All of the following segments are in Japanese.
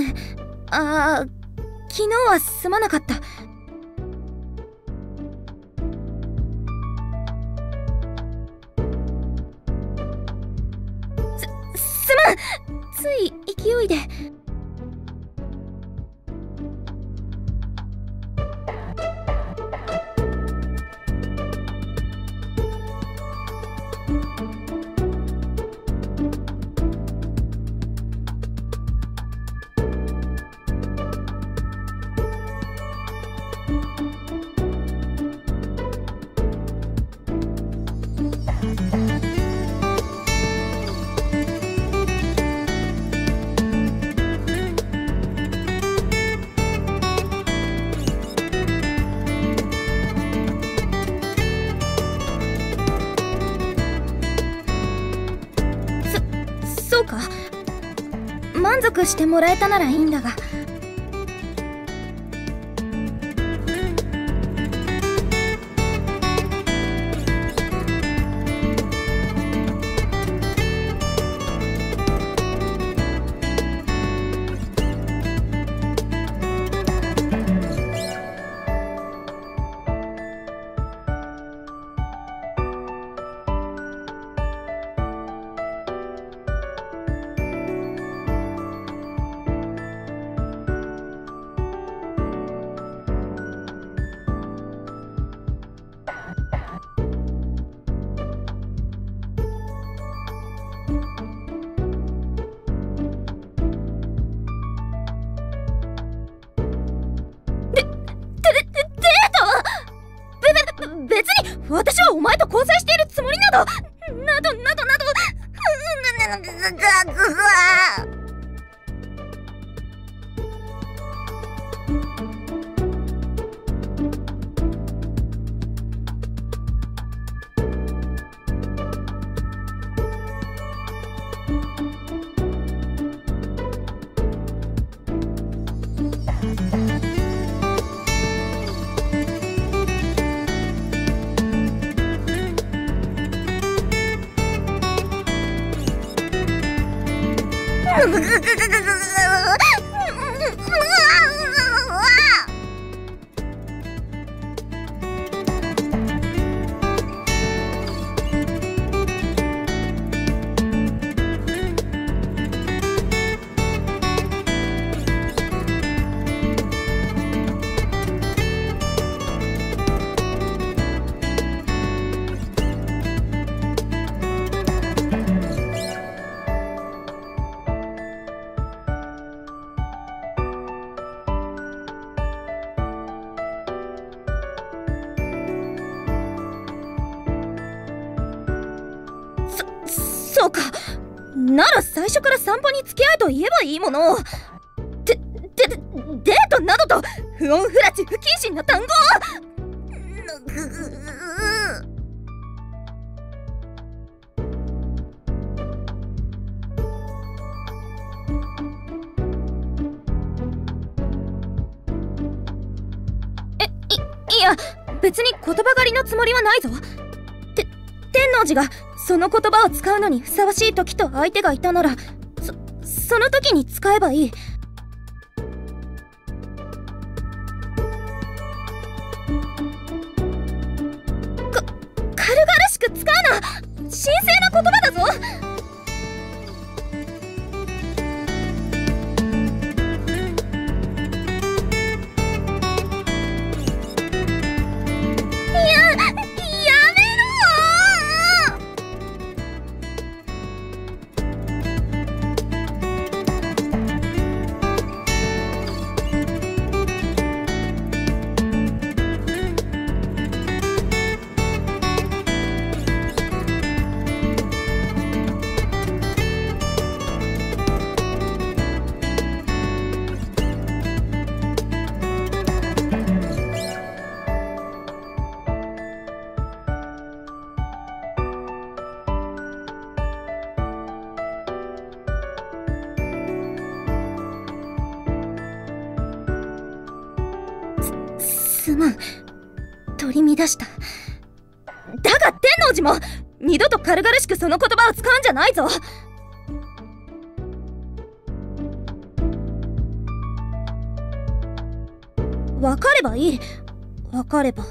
うんあ昨日はすまなかった。すすまん。つい勢いで。してもらえたならいいんだが。言えばいいものでででデートなどと不穏不埒不謹慎な単語えいいや別に言葉狩りのつもりはないぞ。て天王寺がその言葉を使うのにふさわしい時と相手がいたならその時に使えばいい。分かればいい。分かれば。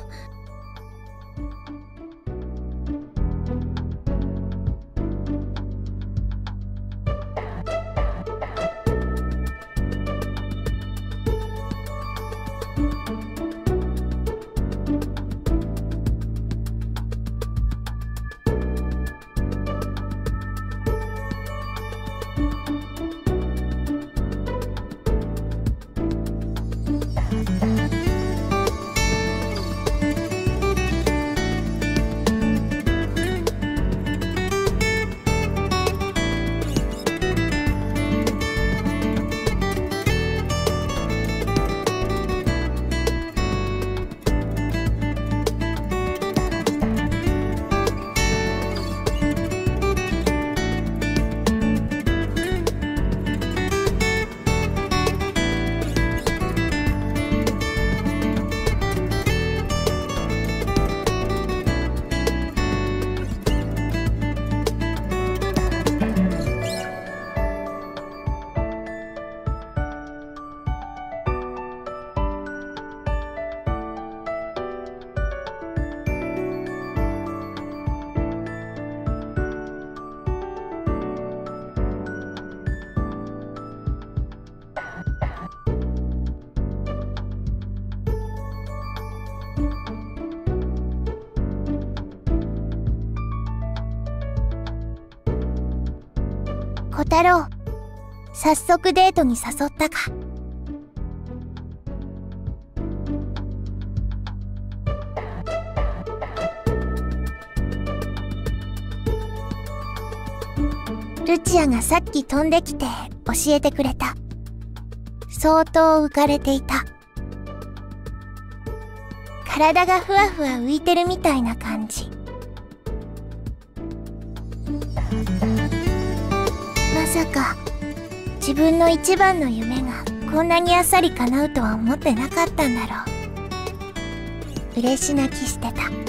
早速デートに誘ったか。ルチアがさっき飛んできて教えてくれた。相当浮かれていた。体がふわふわ浮いてるみたいな感じ。まさか。自分の一番の夢がこんなにあっさり叶うとは思ってなかったんだろう。嬉し泣きしてた。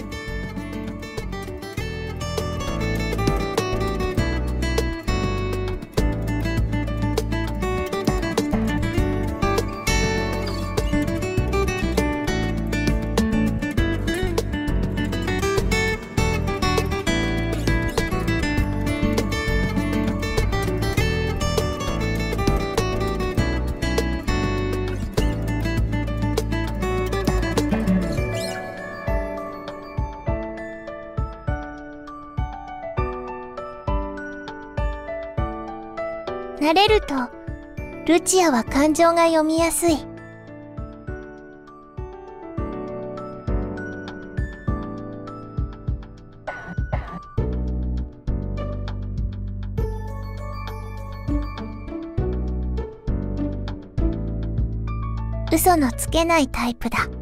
れるとルチアは感情が読みやすい。嘘のつけないタイプだ。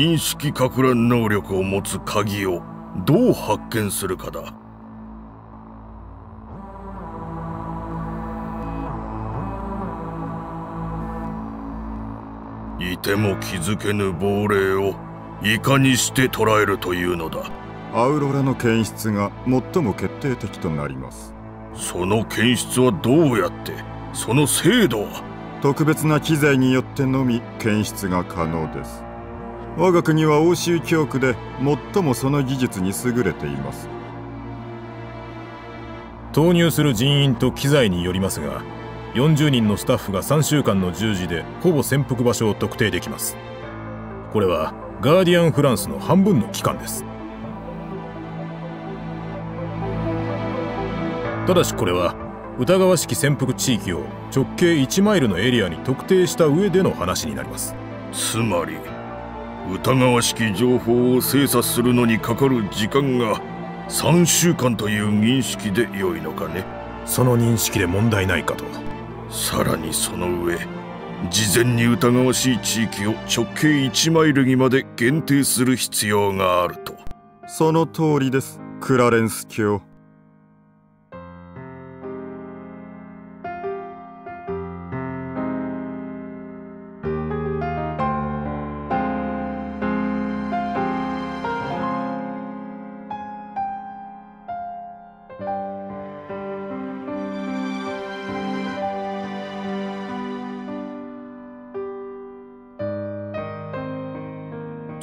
認識か乱能力を持つ鍵をどう発見するかだ。いても気づけぬ亡霊をいかにして捉えるというのだ。アウロラの検出が最も決定的となります。その検出はどうやってその精度は？特別な機材によってのみ検出が可能です我が国は欧州教区で最もその技術に優れています。投入する人員と機材によりますが40人のスタッフが3週間の従事でほぼ潜伏場所を特定できます。これはガーディアン・フランスの半分の期間です。ただしこれは疑わしき潜伏地域を直径1マイルのエリアに特定した上での話になります。つまり疑わしき情報を精査するのにかかる時間が3週間という認識で良いのかね。その認識で問題ないかと。さらにその上事前に疑わしい地域を直径1マイルにまで限定する必要があると。その通りです。クラレンス卿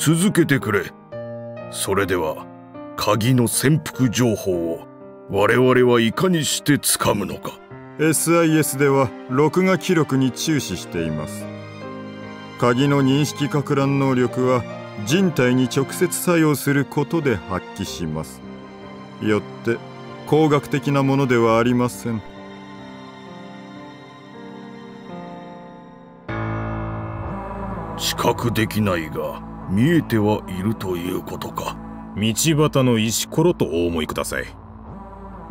続けてくれ。それでは鍵の潜伏情報を我々はいかにしてつかむのか。SIS では録画記録に注視しています。鍵の認識か乱能力は人体に直接作用することで発揮します。よって工学的なものではありません。知覚できないが見えてはいるということか。道端の石ころとお思いください。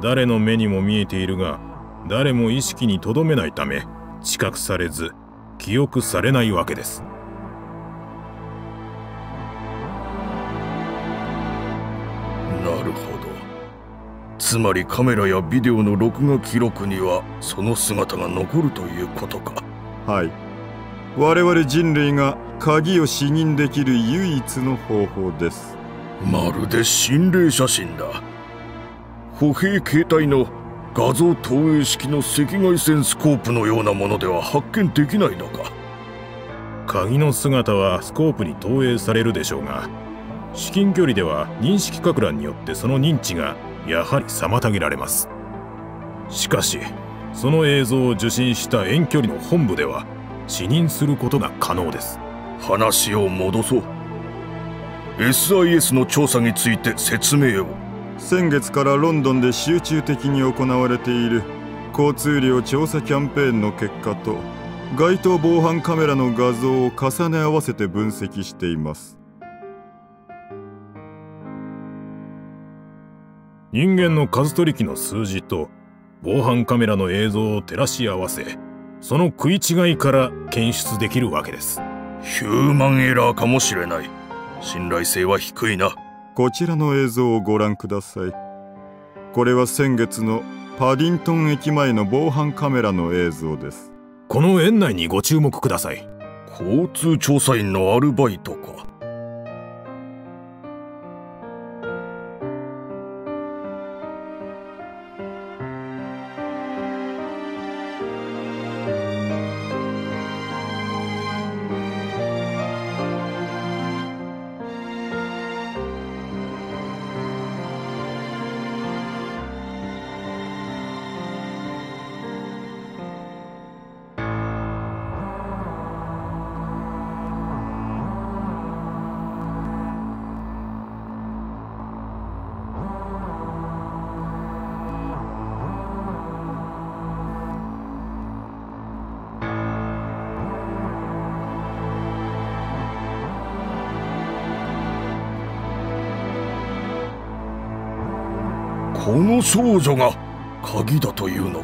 誰の目にも見えているが誰も意識にとどめないため知覚されず記憶されないわけです。なるほど。つまりカメラやビデオの録画記録にはその姿が残るということか。はい。我々人類が鍵を視認できる唯一の方法です。まるで心霊写真だ。歩兵携帯の画像投影式の赤外線スコープのようなものでは発見できないのか。鍵の姿はスコープに投影されるでしょうが至近距離では認識か乱によってその認知がやはり妨げられます。しかしその映像を受信した遠距離の本部では視認することが可能です。話を戻そう。SIS の調査について説明を。先月からロンドンで集中的に行われている交通量調査キャンペーンの結果と街頭防犯カメラの画像を重ね合わせて分析しています。人間の数取り機の数字と防犯カメラの映像を照らし合わせその食い違いから検出できるわけです。ヒューマンエラーかもしれない。信頼性は低いな。こちらの映像をご覧ください。これは先月のパディントン駅前の防犯カメラの映像です。この園内にご注目ください。交通調査員のアルバイトか少女が鍵だというの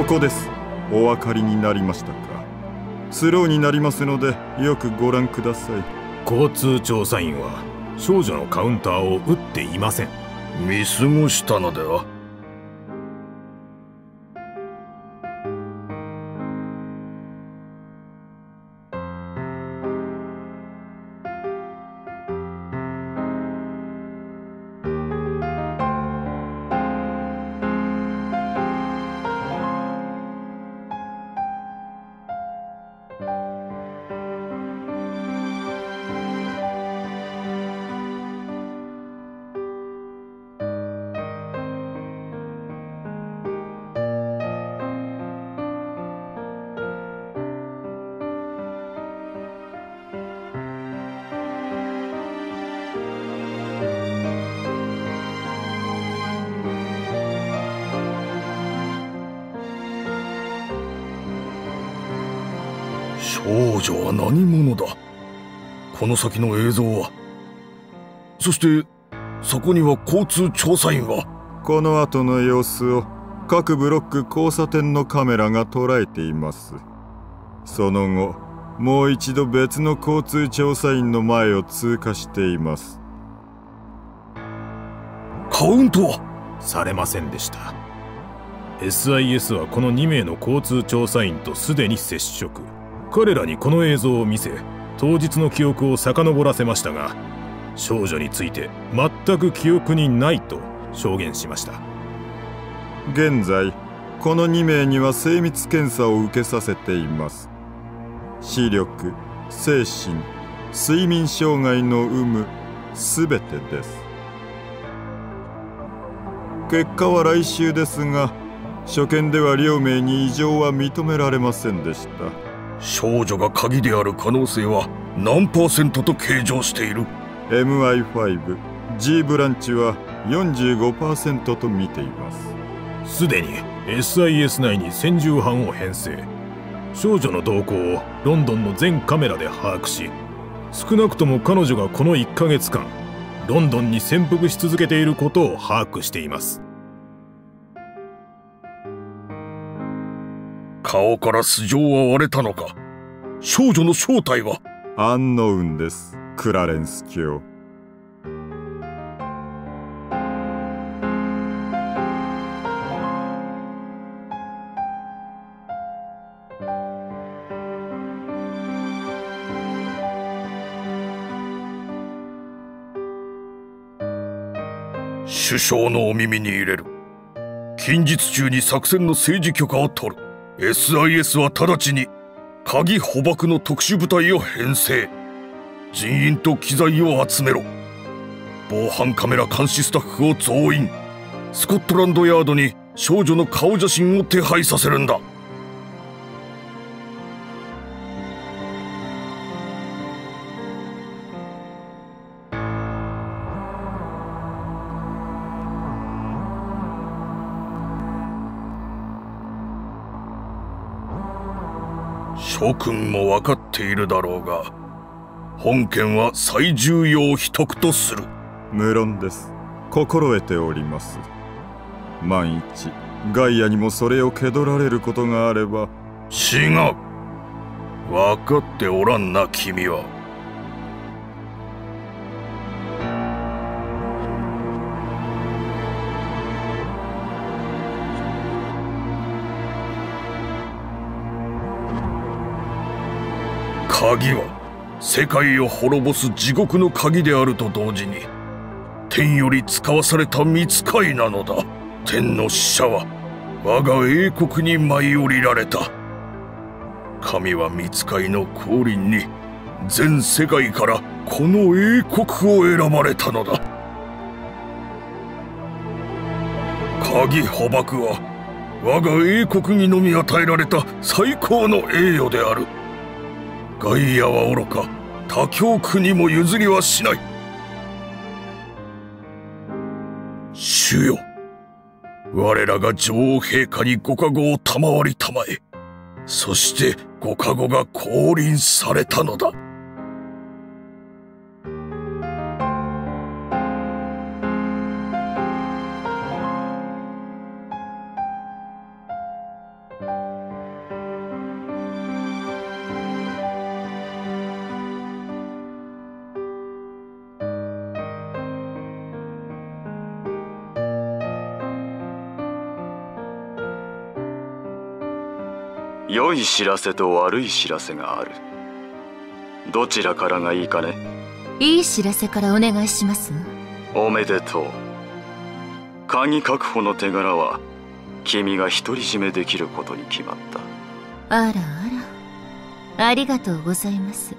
ここです。お分かりになりましたか？スローになりますのでよくご覧ください。交通調査員は少女のカウンターを撃っていません。見過ごしたのでは？先の映像は。そしてそこには交通調査員はこの後の様子を各ブロック交差点のカメラが捉えています。その後もう一度別の交通調査員の前を通過しています。カウントは？されませんでした。SIS はこの2名の交通調査員とすでに接触。彼らにこの映像を見せ当日の記憶を遡らせましたが少女について全く記憶にないと証言しました。現在この2名には精密検査を受けさせています。視力精神睡眠障害の有無すべてです。結果は来週ですが初見では両名に異常は認められませんでした。少女が鍵である可能性は何パーセントと計上している？MI5G ブランチは45%と見ています。すでに SIS 内に専従班を編成。少女の動向をロンドンの全カメラで把握し少なくとも彼女がこの1ヶ月間ロンドンに潜伏し続けていることを把握しています顔から素性は割れたのか？少女の正体は？アンノウンですクラレンス卿首相のお耳に入れる。近日中に作戦の政治許可を取る SIS は直ちに鍵捕獲の特殊部隊を編成。人員と機材を集めろ。防犯カメラ監視スタッフを増員。スコットランドヤードに少女の顔写真を手配させるんだ。諸君も分かっているだろうが本件は最重要秘匿とする。無論です。心得ております。万一ガイアにもそれを蹴取られることがあれば。違う。分かっておらんな君は鍵は世界を滅ぼす地獄の鍵であると同時に天より使わされた見つかいなのだ。天の使者は我が英国に舞い降りられた。神は見つかいの降臨に全世界からこの英国を選ばれたのだ。鍵捕獲は我が英国にのみ与えられた最高の栄誉である。ガイアは愚か。他教区にも譲りはしない。主よ。我らが女王陛下にご加護を賜りたまえ。そしてご加護が降臨されたのだ。良い知らせと悪い知らせがある。どちらからがいいかね？いい知らせからお願いします。おめでとう。鍵確保の手柄は君が独り占めできることに決まった。あらあら。ありがとうございます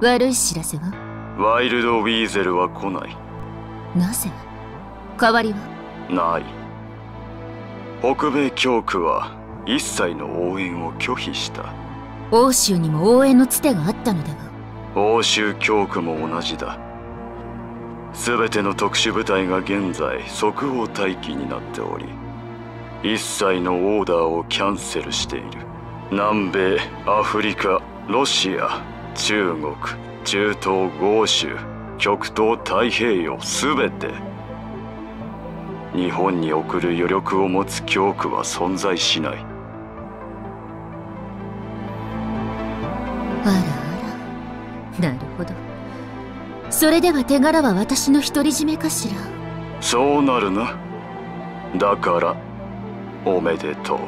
悪い知らせは？ワイルドウィーゼルは来ない。なぜ？代わりは？ない。北米教区は一切の応援を拒否した。欧州にも応援のつてがあったのでは欧州教区も同じだ。全ての特殊部隊が現在即応待機になっており一切のオーダーをキャンセルしている。南米アフリカロシア中国中東豪州極東太平洋全て日本に送る余力を持つ教区は存在しない。あらあら。なるほど。それでは手柄は私の独り占めかしら？そうなるな。だからおめでとう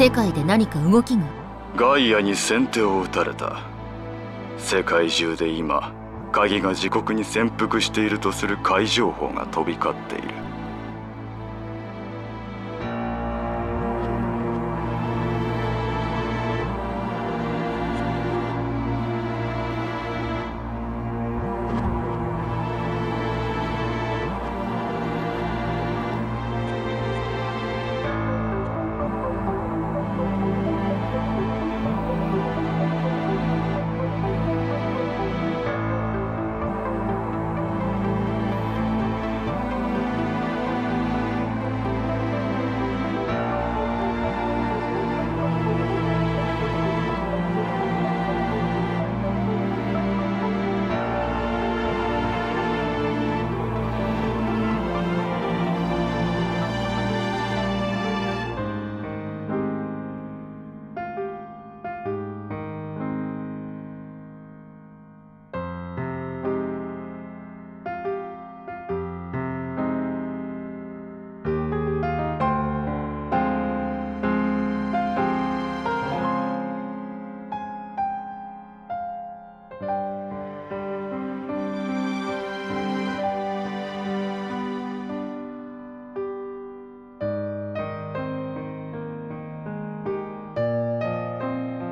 世界で何か動きが。ガイアに先手を打たれた。世界中で今鍵が自国に潜伏しているとする海情報が飛び交っている。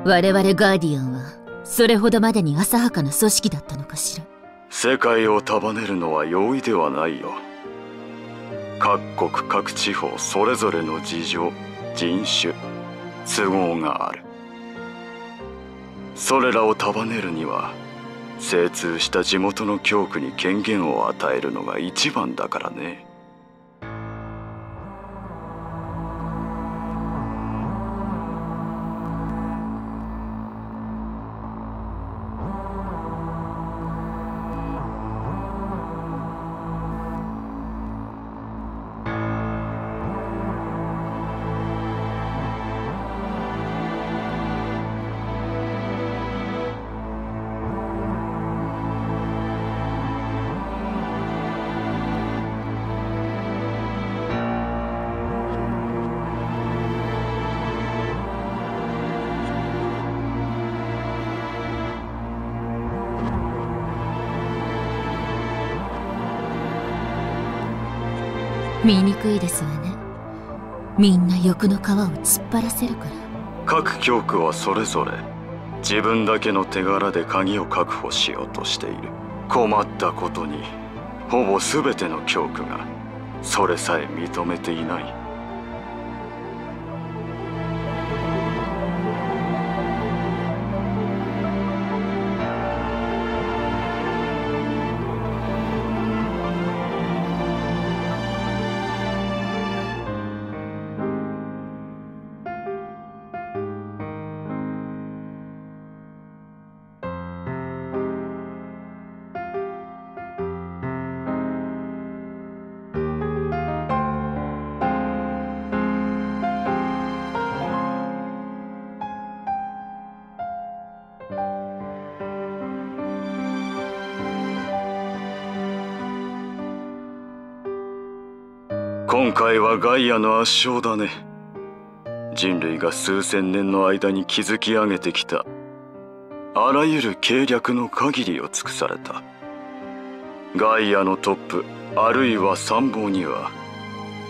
我々ガーディアンはそれほどまでに浅はかな組織だったのかしら。世界を束ねるのは容易ではないよ。各国各地方それぞれの事情人種都合がある。それらを束ねるには精通した地元の教区に権限を与えるのが一番だからね。いですわねみんな欲の皮を突っ張らせるから。各教区はそれぞれ自分だけの手柄で鍵を確保しようとしている。困ったことにほぼ全ての教区がそれさえ認めていない。はガイアの圧勝だね。人類が数千年の間に築き上げてきた。あらゆる計略の限りを尽くされた。ガイアのトップあるいは参謀には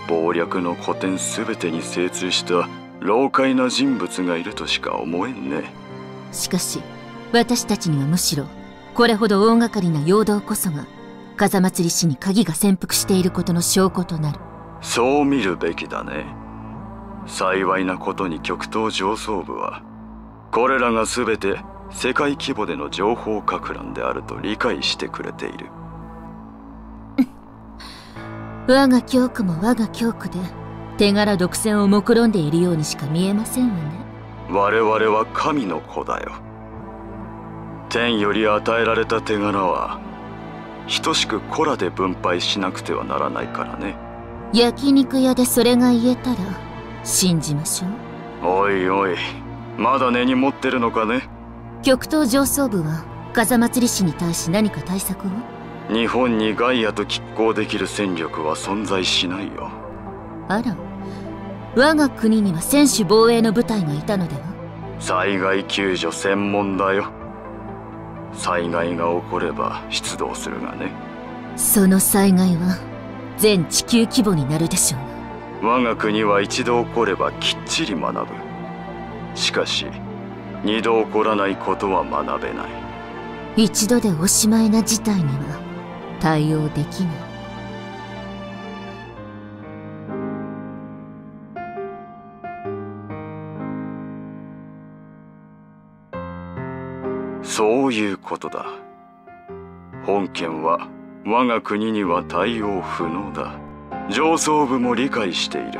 謀略の古典全てに精通した老快な人物がいるとしか思えんね。しかし私たちにはむしろこれほど大掛かりな陽動こそが風祭り師に鍵が潜伏していることの証拠となる。そう見るべきだね。幸いなことに極東上層部はこれらが全て世界規模での情報か乱であると理解してくれている。我が教区も我が教区で手柄独占を目論んでいるようにしか見えませんわね。我々は神の子だよ。天より与えられた手柄は等しく子らで分配しなくてはならないからね焼肉屋でそれが言えたら信じましょう。おいおいまだ根に持ってるのかね？極東上層部は風祭り師に対し何か対策を？日本にガイアと拮抗できる戦力は存在しないよ。あら我が国には専守防衛の部隊がいたのでは？災害救助専門だよ。災害が起これば出動するがね。その災害は全地球規模になるでしょう。我が国は一度起こればきっちり学ぶ。しかし二度起こらないことは学べない。一度でおしまいな事態には対応できないそういうことだ。本件は我が国には対応不能だ。上層部も理解している。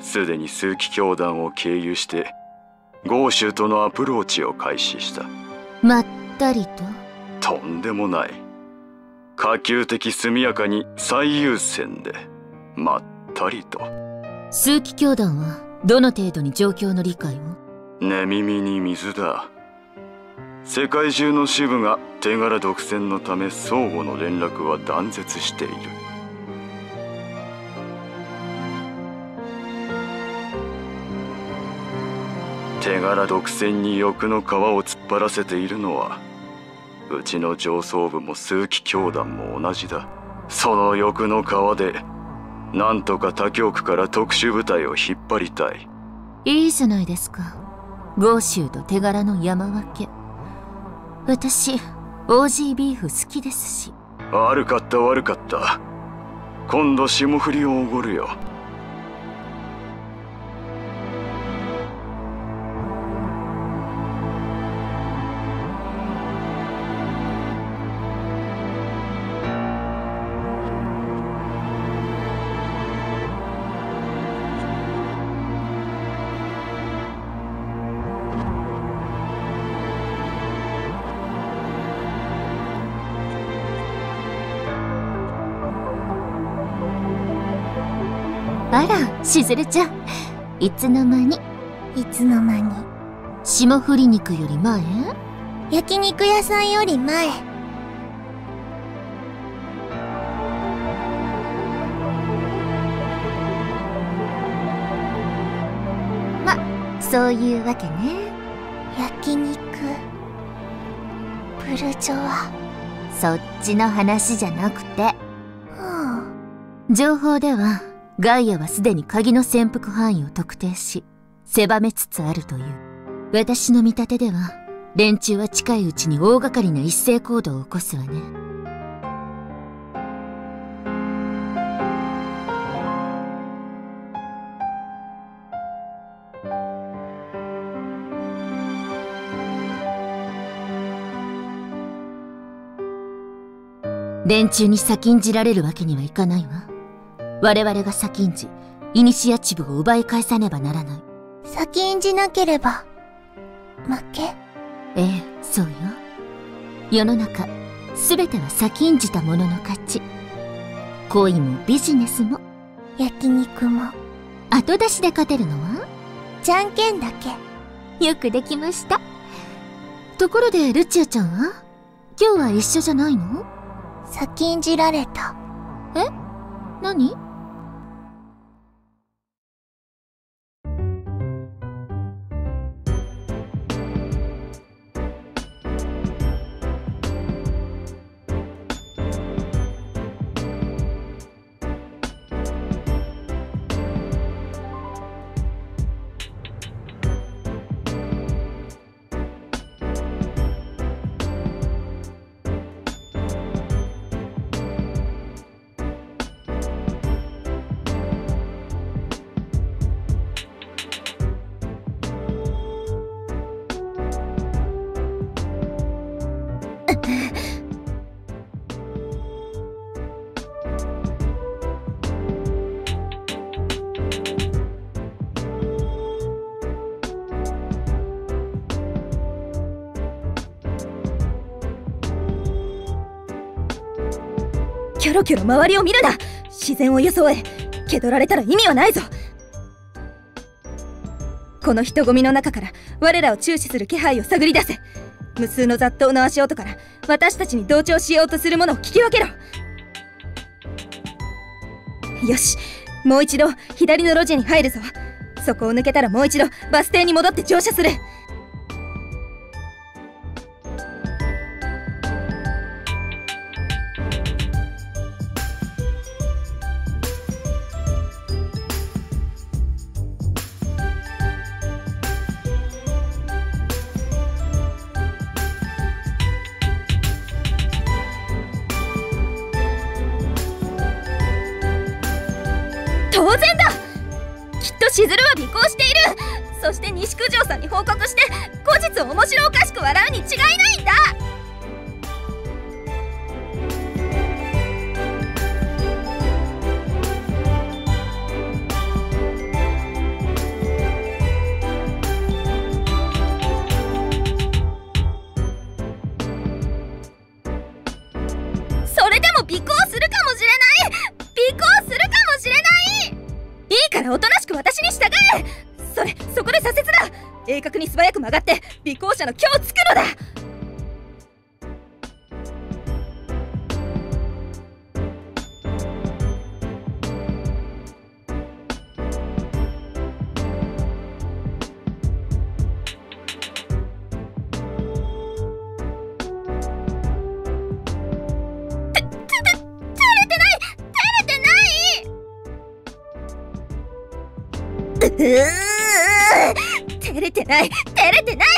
すでに数奇教団を経由して豪州とのアプローチを開始した。まったりと？とんでもない。可及的速やかに最優先でまったりと。数奇教団はどの程度に状況の理解を？寝耳に水だ世界中の支部が手柄独占のため相互の連絡は断絶している。手柄独占に欲の皮を突っ張らせているのはうちの上層部も数奇教団も同じだ。その欲の皮でなんとか他教区から特殊部隊を引っ張りたい。いいじゃないですか。豪州と手柄の山分け。私オージービーフ好きですし。悪かった悪かった。今度霜降りをおごるよ。しずるちゃん。いつの間に？いつの間に？霜降り肉より前？焼肉屋さんより前。まそういうわけね。焼肉。ブルジョワ。そっちの話じゃなくて。情報ではガイアはすでに鍵の潜伏範囲を特定し狭めつつあるという。私の見立てでは連中は近いうちに大掛かりな一斉行動を起こすわね。連中に先んじられるわけにはいかないわ。我々が先んじイニシアチブを奪い返さねばならない。先んじなければ負け。ええそうよ。世の中全ては先んじた者の勝ち。恋もビジネスも。焼肉も。後出しで勝てるのは？じゃんけんだけ。よくできました。ところでルチアちゃんは？今日は一緒じゃないの？先んじられた。え？何？ロキョロ周りを見るな。自然を装え。気取られたら意味はないぞ。この人混みの中から我らを注視する気配を探り出せ。無数の雑踏の足音から私たちに同調しようとする者を聞き分けろ。よし。もう一度左の路地に入るぞ。そこを抜けたらもう一度バス停に戻って乗車する。報告して後日面白おかしく笑うに違いないんだ。それでも尾行するかもしれない。尾行するかもしれない。いいからおとなしく私に従え。それそこで左折だ。鋭角に素早く曲がって尾行者の今日つくのだ。ててて照れてない照れてないうーない。照れてない。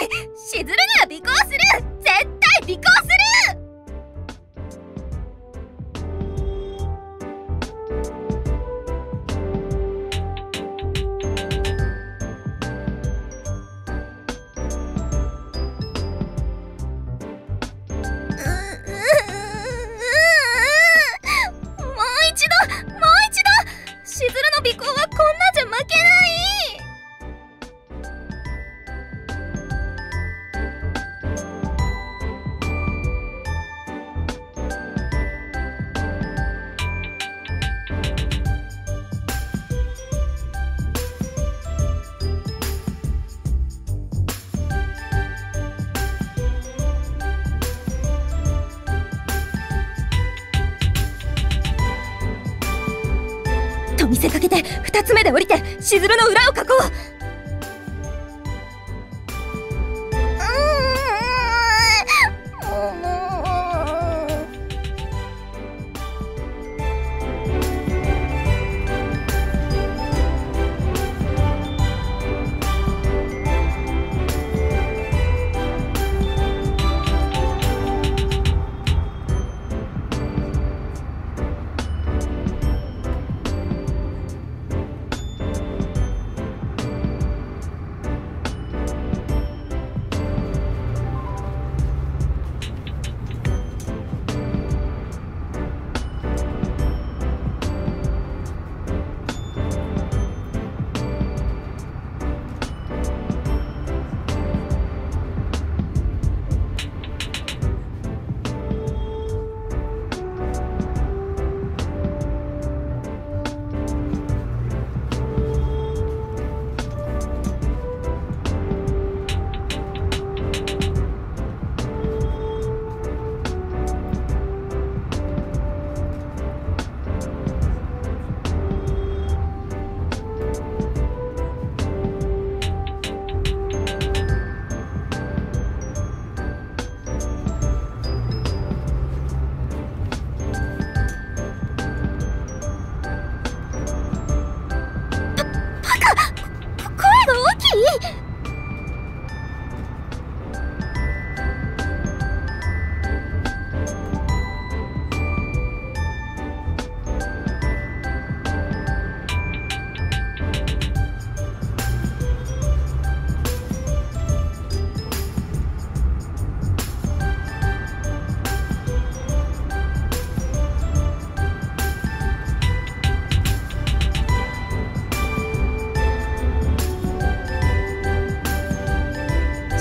しずるの裏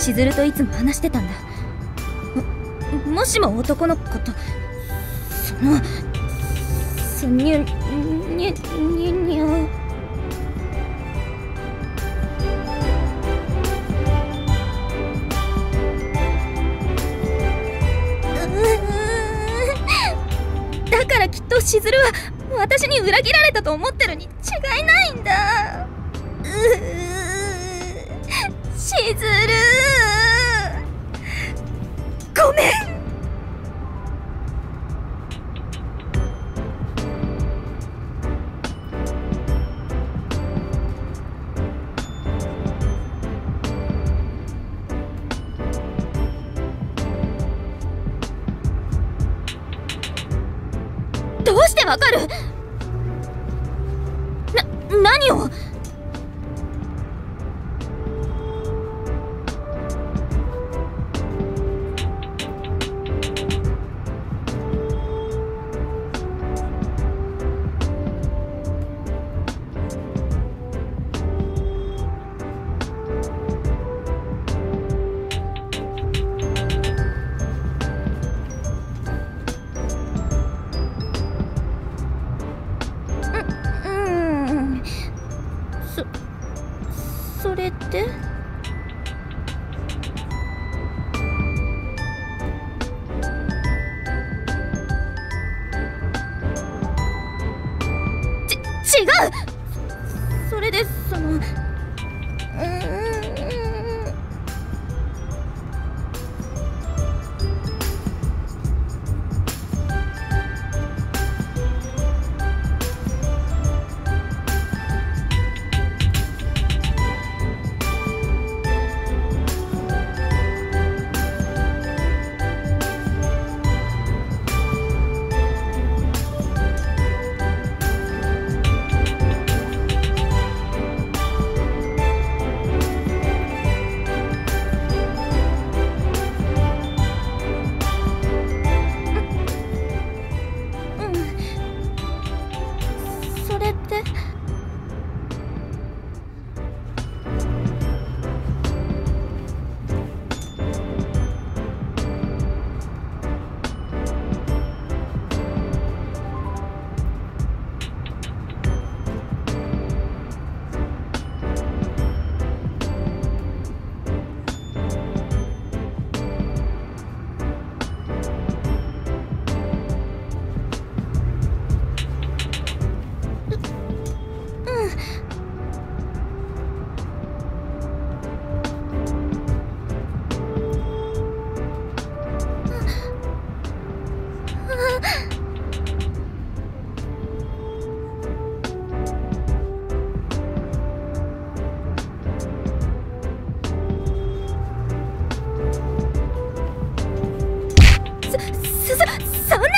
しずるといつも話してたんだ。ももしも男の子とそのそにゅにゅにゅにゅだからきっとしずるは私に裏切られたと思ってるに違いないんだ。ううしずる。わかる。そそそんな。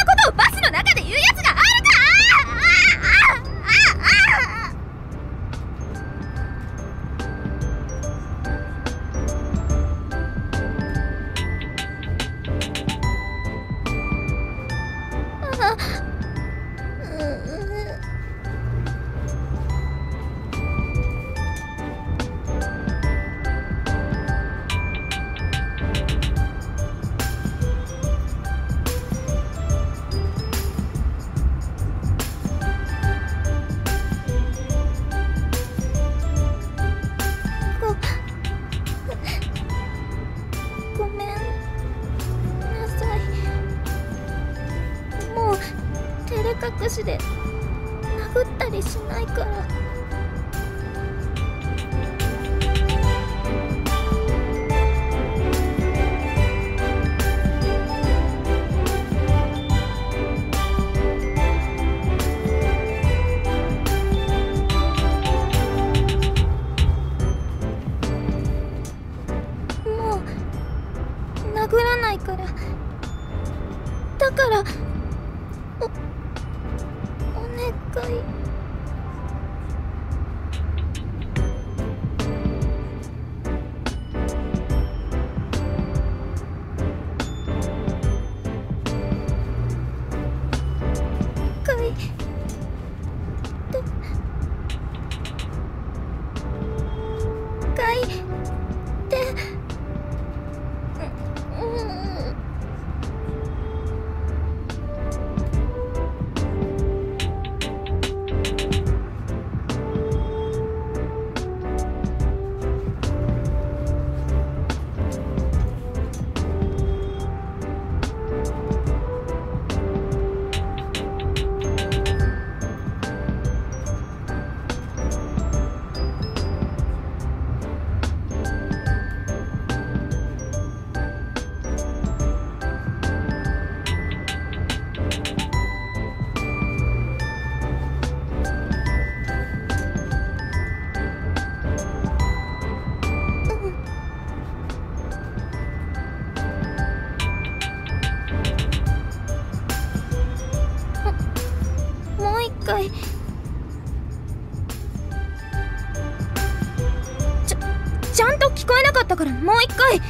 だからもう一回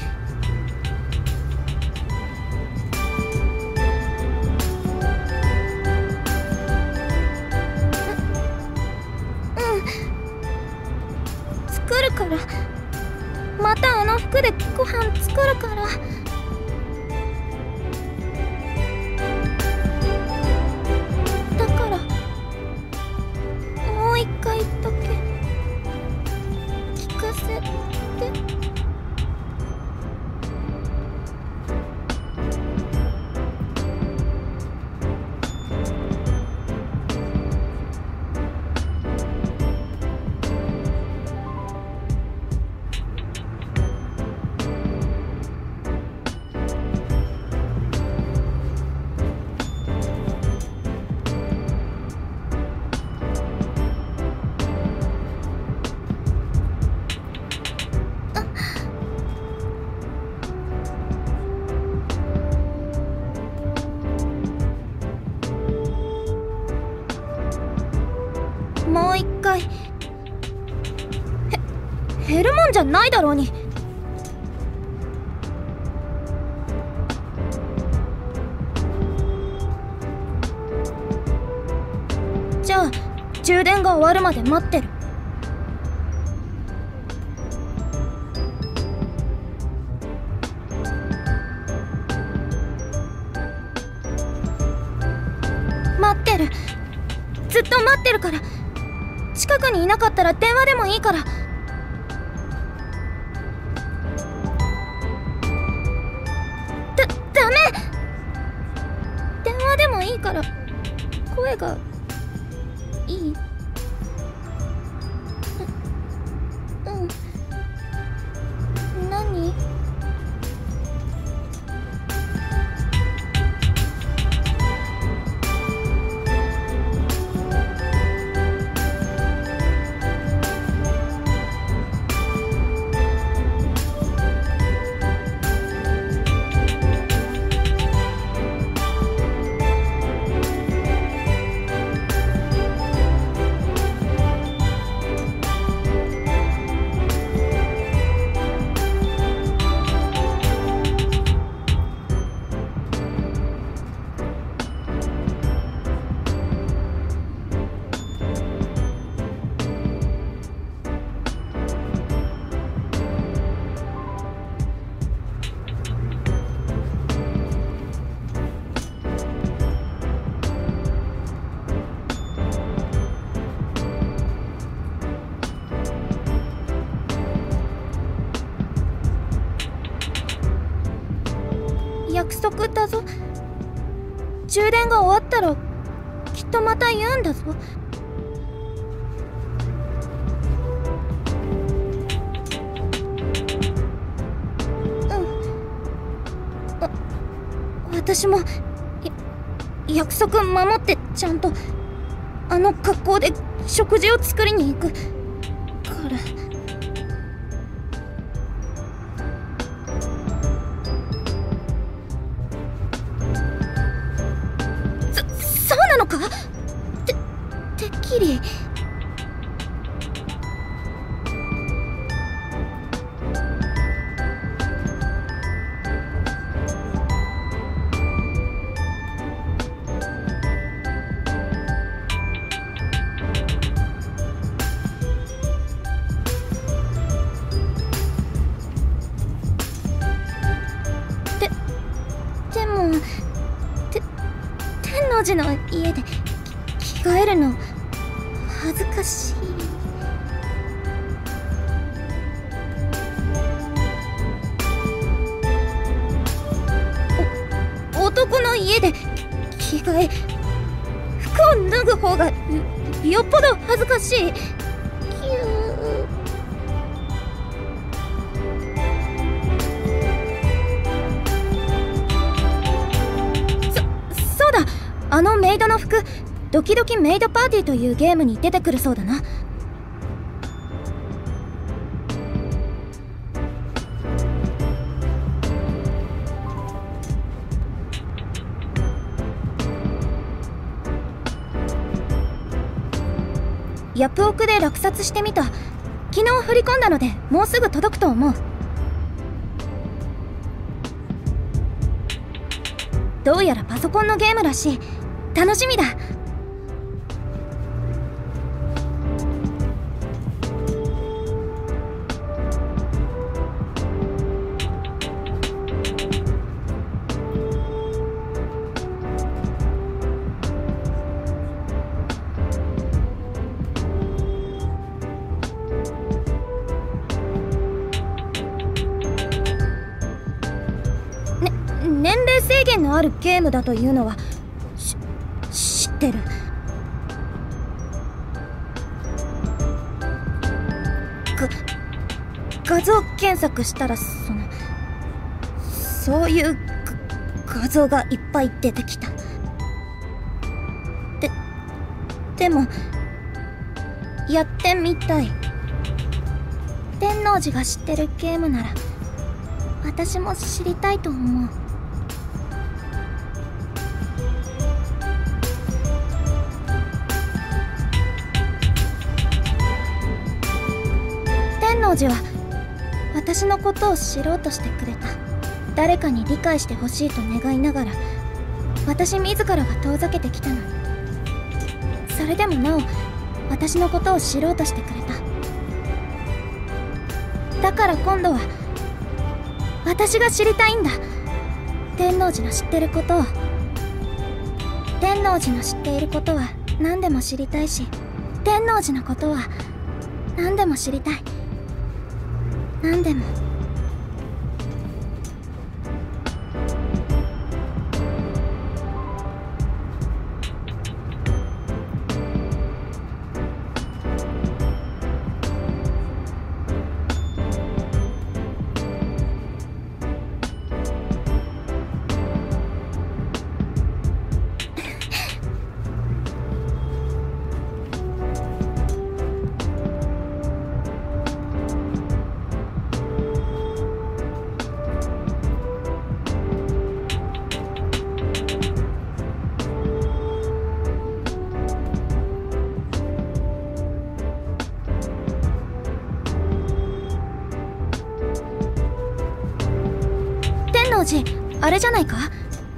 黙ってちゃんとあの格好で食事を作りに行く。家で着替え服を脱ぐ方がよっぽど恥ずかしい。そそうだ。あのメイドの服ドキドキメイドパーティーというゲームに出てくるそうだな。ヤプオクで落札してみた。昨日振り込んだのでもうすぐ届くと思う。どうやらパソコンのゲームらしい。楽しみだ。だというのはし知ってる。画像検索したらそのそういう画像がいっぱい出てきた。ででもやってみたい。天王寺が知ってるゲームなら私も知りたいと思う。王寺は私のことを知ろうとしてくれた。誰かに理解してほしいと願いながら私自らが遠ざけてきたの。それでもなお私のことを知ろうとしてくれた。だから今度は私が知りたいんだ。天王寺の知ってることを。天王寺の知っていることは何でも知りたいし天王寺のことは何でも知りたい。何でも。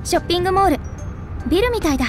ショッピングモール。ビルみたいだ。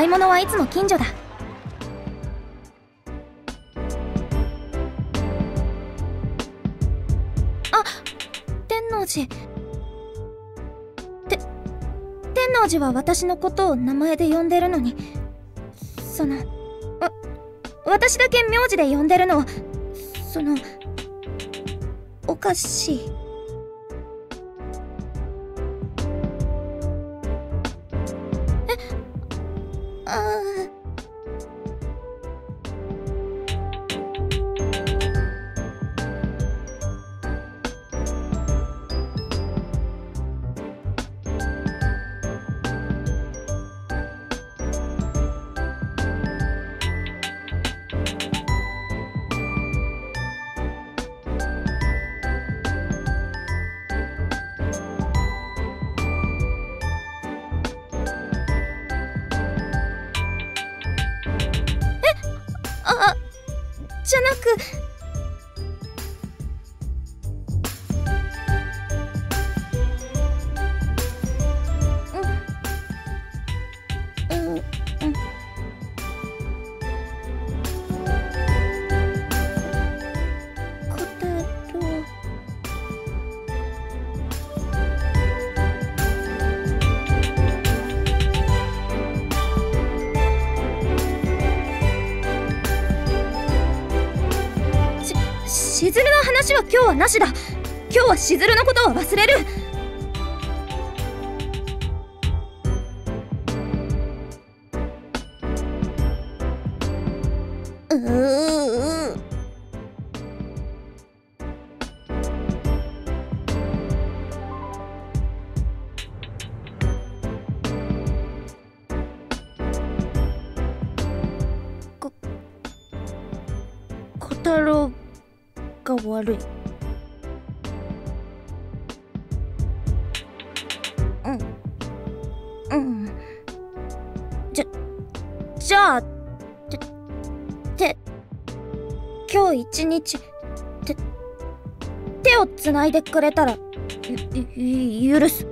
買い物はいつも近所だ。あ天王寺。て天王寺は私のことを名前で呼んでるのにそのわ私だけ名字で呼んでるのそのおかしい。今日はなしだ。今日はしずるのことを忘れる。て今日一日て手をつないでくれたらゆゆ許す。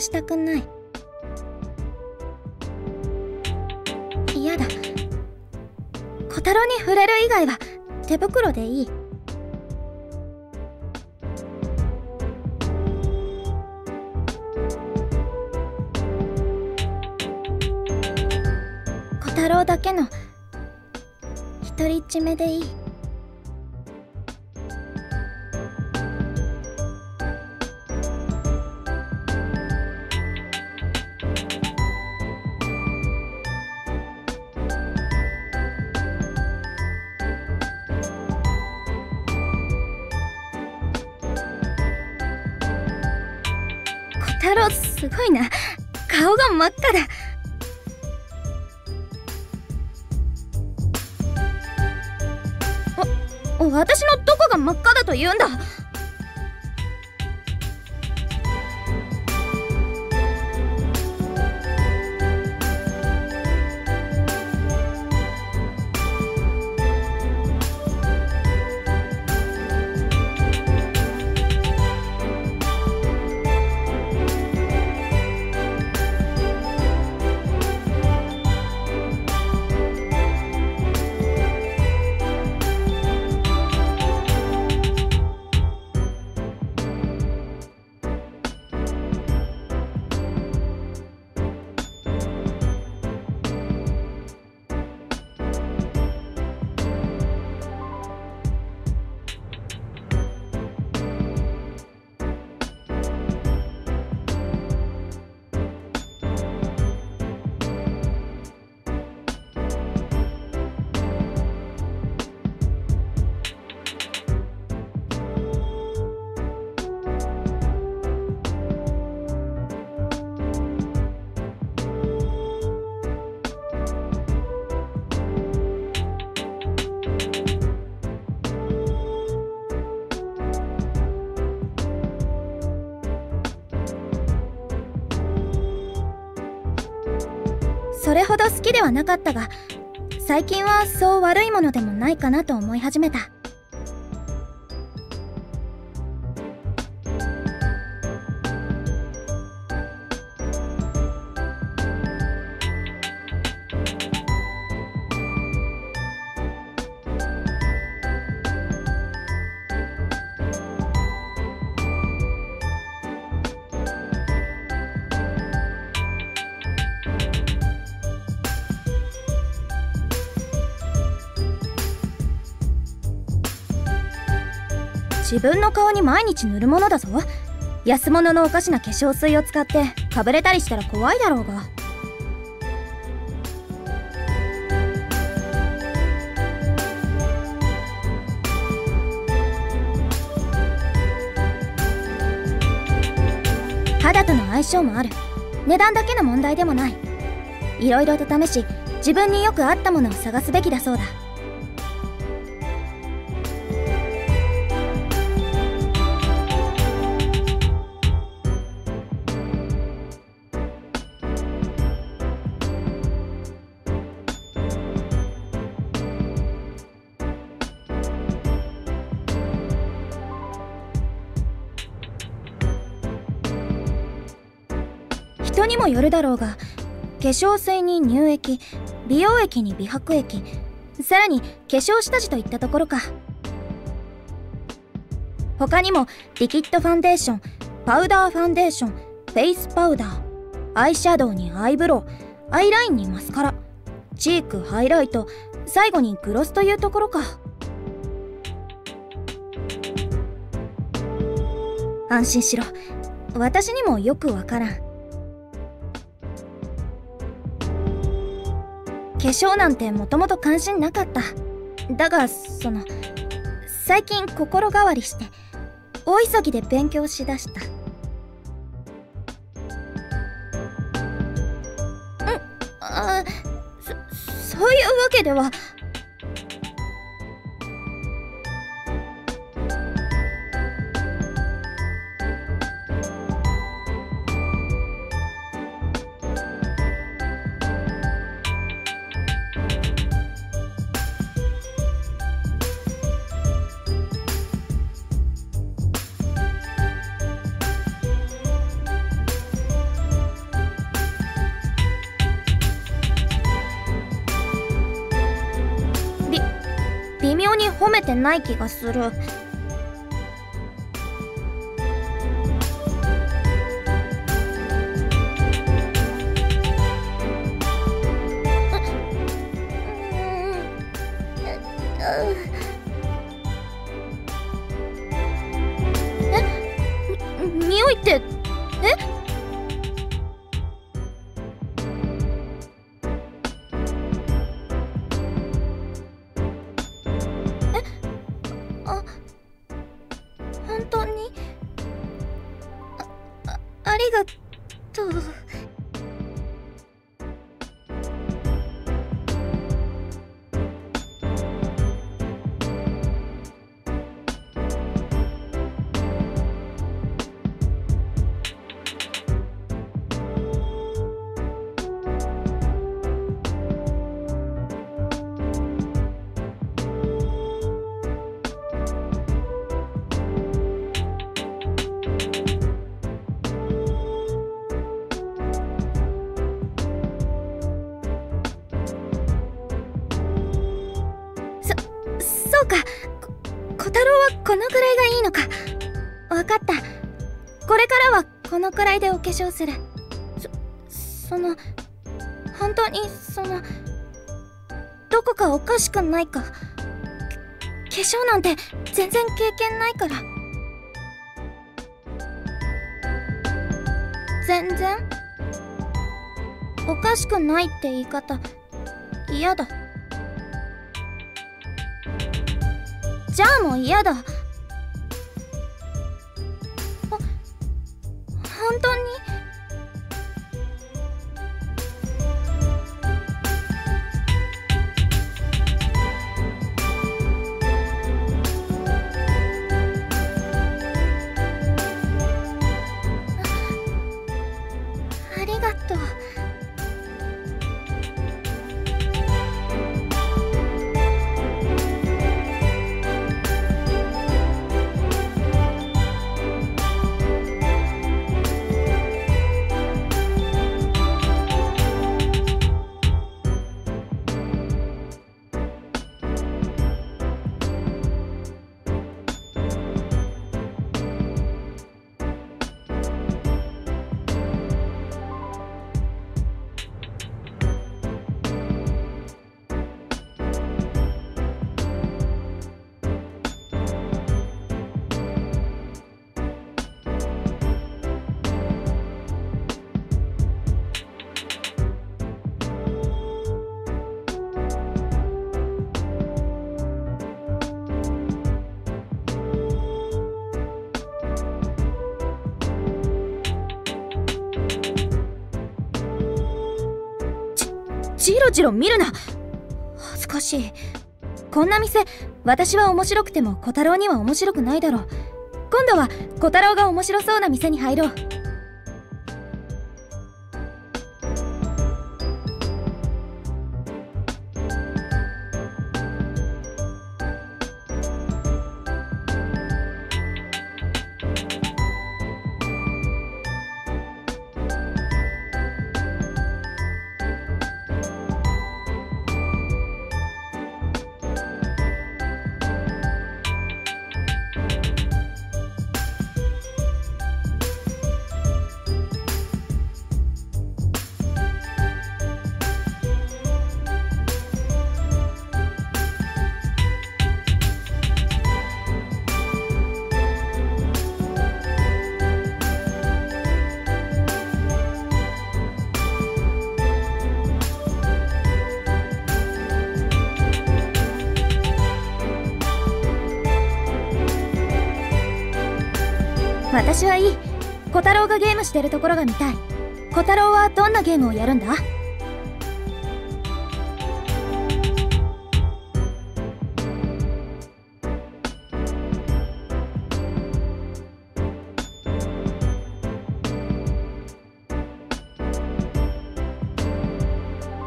したくない。嫌だ。小太郎に触れる以外は手袋でいい。小太郎だけの独り占めでいい。ど好きではなかったが最近はそう悪いものでもないかなと思い始めた。自分の顔に毎日塗るものだぞ。安物のおかしな化粧水を使ってかぶれたりしたら怖いだろうが。肌との相性もある。値段だけの問題でもない。いろいろと試し自分によく合ったものを探すべきだそうだ。よるだろうが化粧水に乳液美容液に美白液さらに化粧下地といったところか。他にもリキッドファンデーションパウダーファンデーションフェイスパウダーアイシャドウにアイブロウアイラインにマスカラチークハイライト最後にグロスというところか。安心しろ。私にもよくわからん。粧なんてもともと関心なかった。だがその最近心変わりして大急ぎで勉強しだした。んあそそういうわけでは褒めてない気がする。のくらいでお化粧する。そその本当にそのどこかおかしくないか。化粧なんて全然経験ないから。全然？おかしくないって言い方。嫌だ。じゃあもう嫌だ。じろじろ見るな。恥ずかしい。こんな店私は面白くても小太郎には面白くないだろう。今度は小太郎が面白そうな店に入ろう。私はいい。小太郎がゲームしてるところが見たい。小太郎はどんなゲームをやるんだ？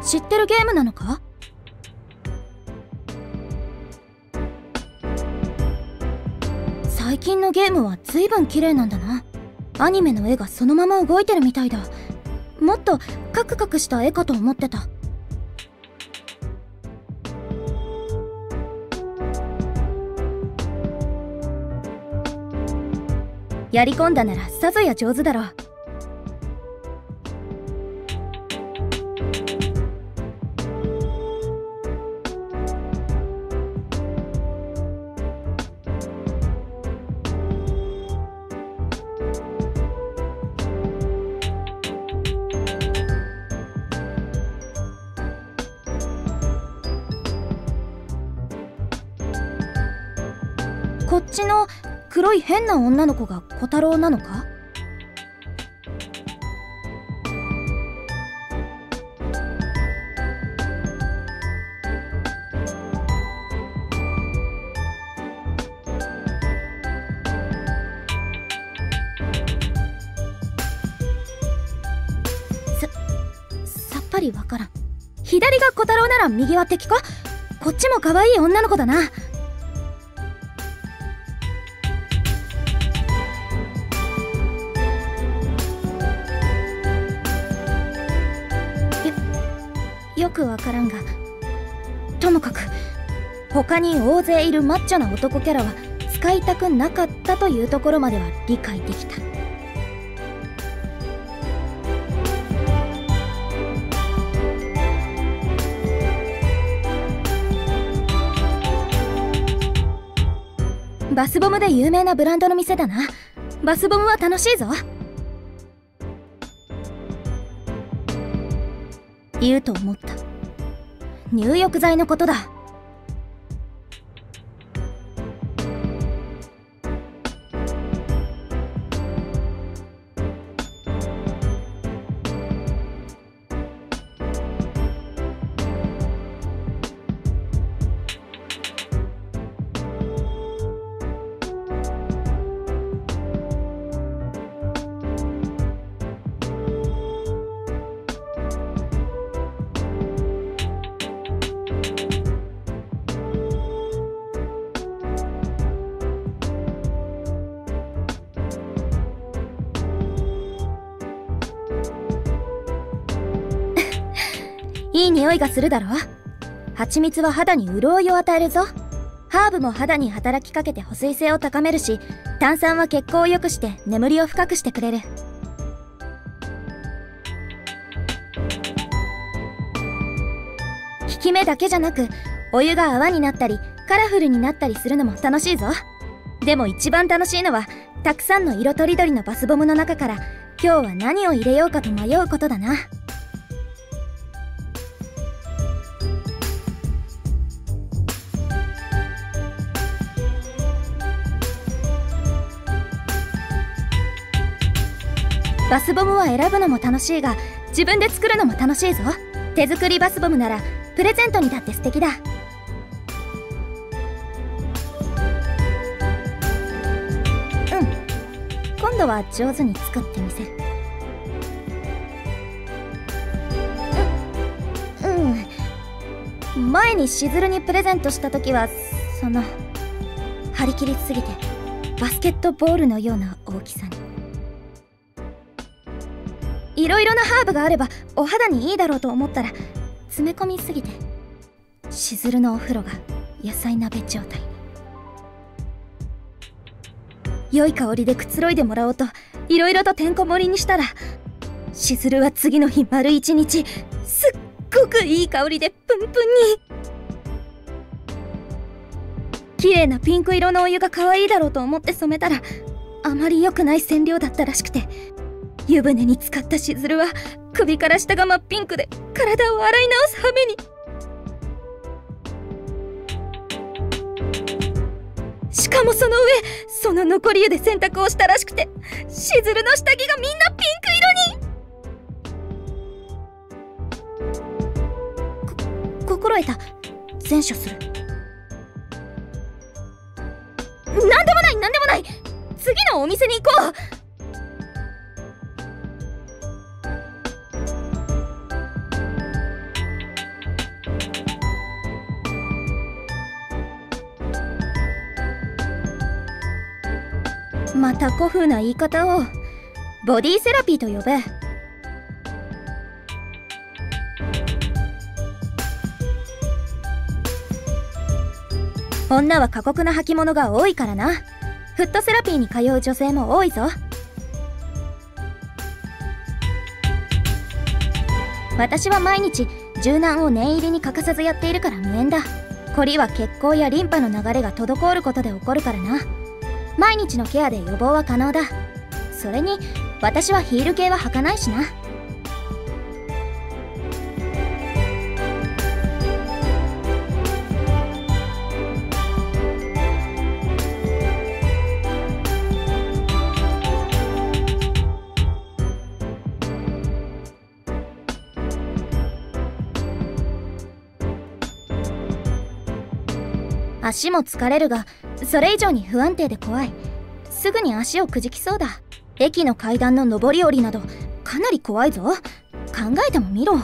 知ってるゲームなのか？分綺麗なんだな。アニメの絵がそのまま動いてるみたいだ。もっとカクカクした絵かと思ってた。やり込んだならさぞや上手だろう。い変な女の子が小太郎なのか、さっぱりわからん。左が小太郎なら右は敵か？こっちも可愛い女の子だな。他に大勢いるマッチョな男キャラは使いたくなかったというところまでは理解できた。バスボムで有名なブランドの店だな。バスボムは楽しいぞ。言うと思った。入浴剤のことだ。匂いがするだろ？蜂蜜は肌に潤いを与えるぞ。ハーブも肌に働きかけて保水性を高めるし炭酸は血行を良くして眠りを深くしてくれる。効き目だけじゃなくお湯が泡になったりカラフルになったりするのも楽しいぞ。でも一番楽しいのはたくさんの色とりどりのバスボムの中から今日は何を入れようかと迷うことだな。バスボムは選ぶのも楽しいが自分で作るのも楽しいぞ。手作りバスボムならプレゼントにだって素敵だ。うん。今度は上手に作ってみせる。うん。うん。前にしずるにプレゼントした時はその張り切りすぎてバスケットボールのような大きさに。いろいろなハーブがあればお肌にいいだろうと思ったら詰め込みすぎてしずるのお風呂が野菜鍋状態。に良い香りでくつろいでもらおうといろいろとてんこ盛りにしたらしずるは次の日丸一日すっごくいい香りでプンプンに。綺麗なピンク色のお湯が可愛いだろうと思って染めたらあまり良くない染料だったらしくて。湯船に浸かったしずるは首から下が真っピンクで体を洗い直す羽目に。しかもその上その残り湯で洗濯をしたらしくてしずるの下着がみんなピンク色に。こ心得た。善処する。なんでもないなんでもない。次のお店に行こう。また古風な言い方を。ボディセラピーと呼べ。女は過酷な履物が多いからな。フットセラピーに通う女性も多いぞ。私は毎日柔軟を念入りに欠かさずやっているから無縁だ。凝りは血行やリンパの流れが滞ることで起こるからな。毎日のケアで予防は可能だ。それに私はヒール系は履かないしな。足も疲れるがそれ以上に不安定で怖い。すぐに足をくじきそうだ。駅の階段の上り下りなどかなり怖いぞ。考えてもみろ。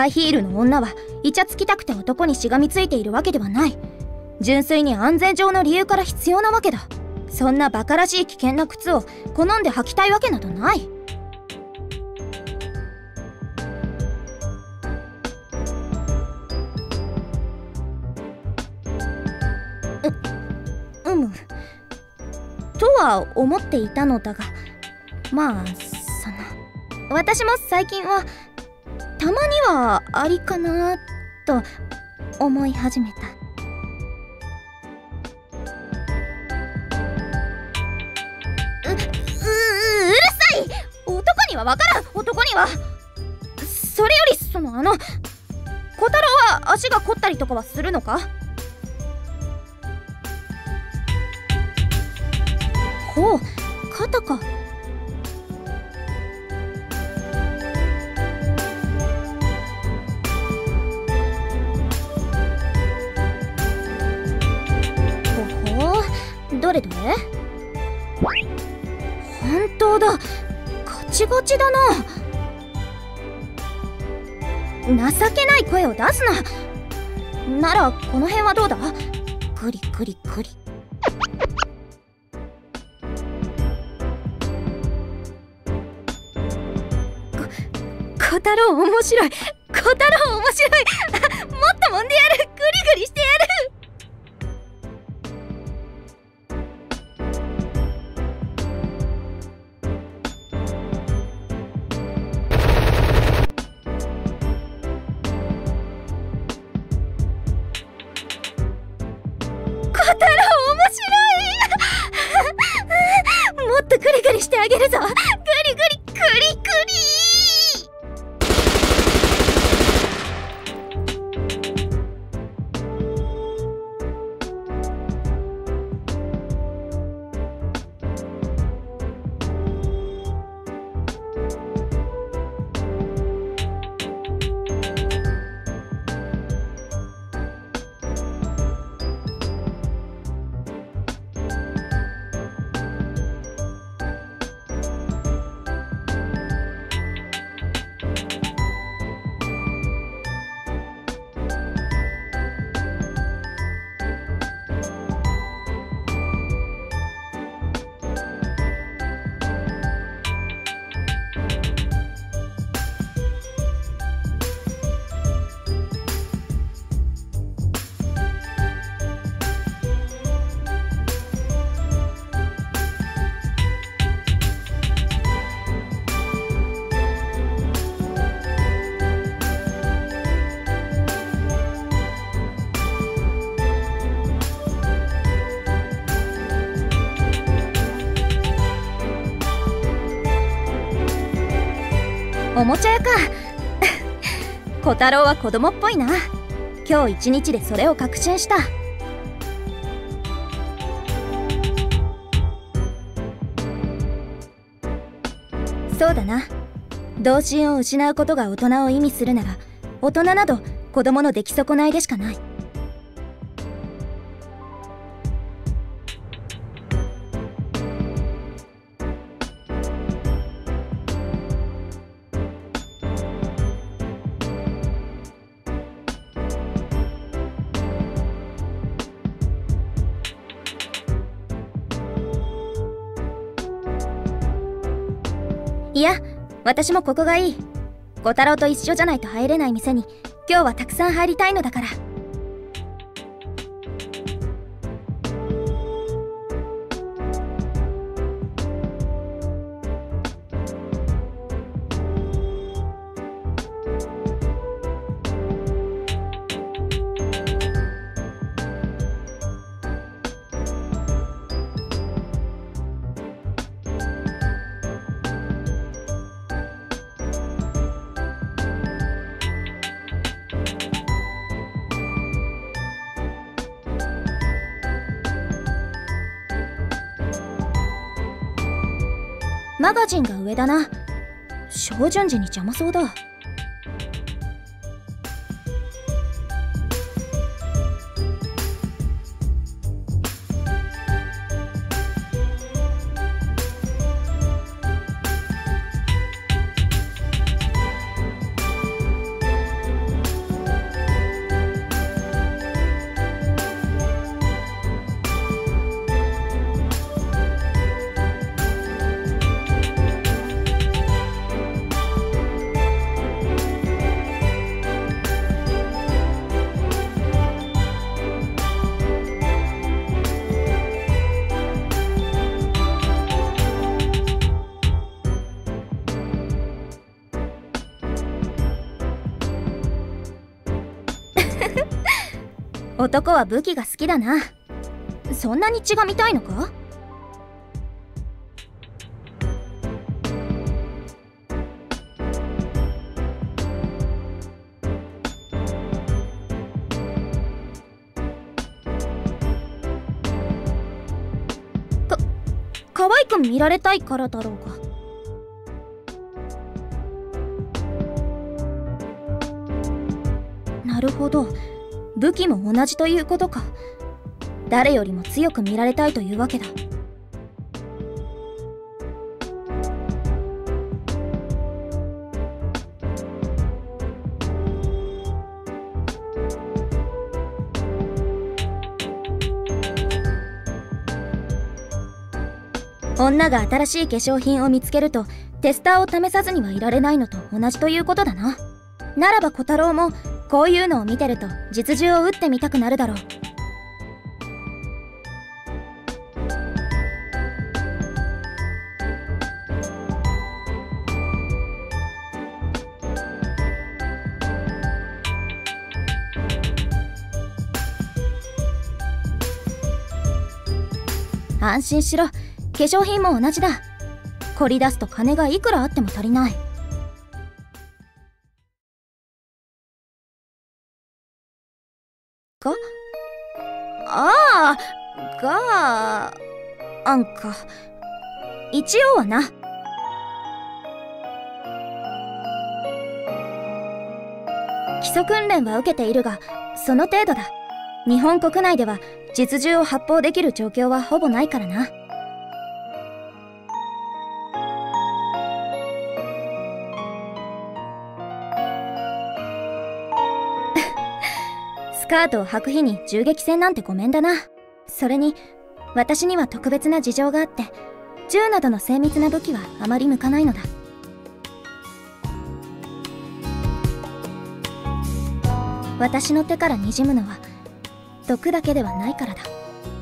ハイヒールの女はイチャつきたくて男にしがみついているわけではない。純粋に安全上の理由から必要なわけだ。そんな馬鹿らしい危険な靴を好んで履きたいわけなどない。ううむ。とは思っていたのだが。まあその私も最近はたまにはありかなと思い始めた。うううるさい！男にはわからん！男には！それよりそのあの小太郎は足が凝ったりとかはするのか？ほう肩か。どれどれ？本当だ。ガチガチだな。情けない声を出すな。ならこの辺はどうだ？クリクリクリ。小太郎面白い。小太郎面白い。もっと揉んでやる。グリグリしてやる。おもちゃ屋か。小太郎は子供っぽいな。今日一日でそれを確信した。そうだな。童心を失うことが大人を意味するなら大人など子供の出来損ないでしかない。私もここがいい。小太郎と一緒じゃないと入れない店に今日はたくさん入りたいのだから。上だな。照準時に邪魔そうだ。男は武器が好きだな。そんなに血が見たいのか？か可愛く見られたいからだろうか。なるほど。武器も同じということか。誰よりも強く見られたいというわけだ。女が新しい化粧品を見つけるとテスターを試さずにはいられないのと同じということだな。ならば小太郎もこういうのを見てると実銃を撃ってみたくなるだろう。安心しろ。化粧品も同じだ。凝り出すと金がいくらあっても足りない。がああがあんか一応はな。基礎訓練は受けているがその程度だ。日本国内では実銃を発砲できる状況はほぼないからな。カートを履く日に銃撃戦なんてごめんだな。それに私には特別な事情があって銃などの精密な武器はあまり向かないのだ。私の手からにじむのは毒だけではないからだ。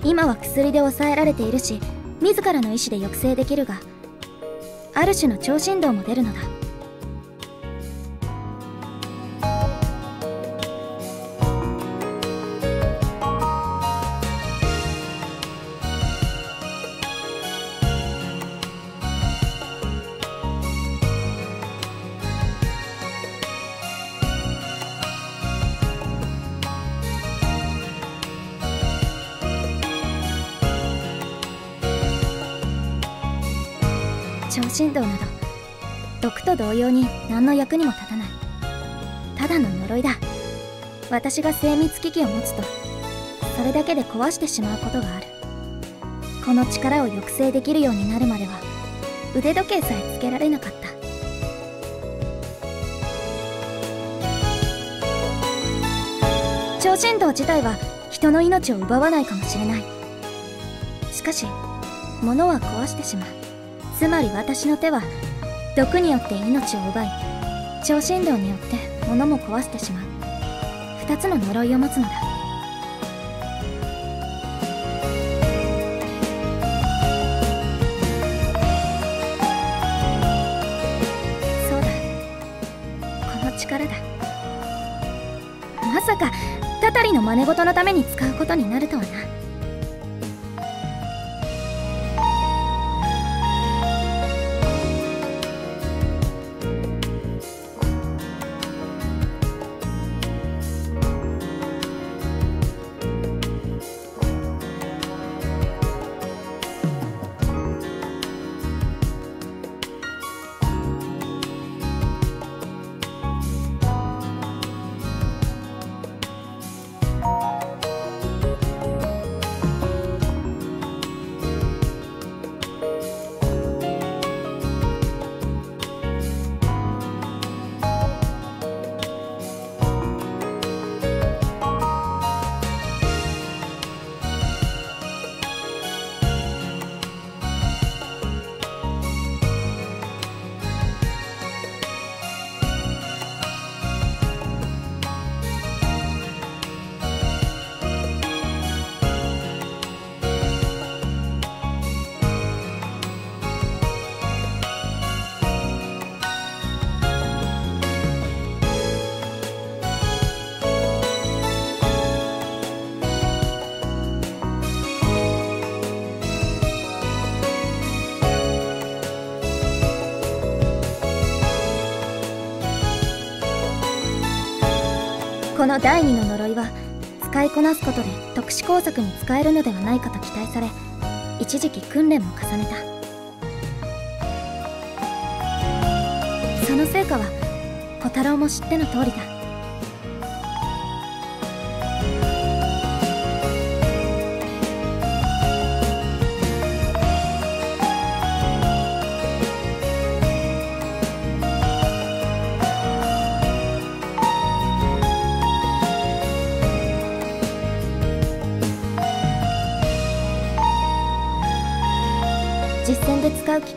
今は薬で抑えられているし自らの意思で抑制できるがある種の超振動も出るのだ。超振動など毒と同様に何の役にも立たない。ただの呪いだ。私が精密機器を持つとそれだけで壊してしまうことがある。この力を抑制できるようになるまでは腕時計さえつけられなかった。超振動自体は人の命を奪わないかもしれない。しかし物は壊してしまう。つまり私の手は毒によって命を奪い超振動によって物も壊してしまう。二つの呪いを持つのだ。そうだ。この力だ。まさかたたりの真似事のために使うことになるとはな。の第二の呪いは使いこなすことで特殊工作に使えるのではないかと期待され一時期訓練も重ねた。その成果は小太郎も知っての通りだ。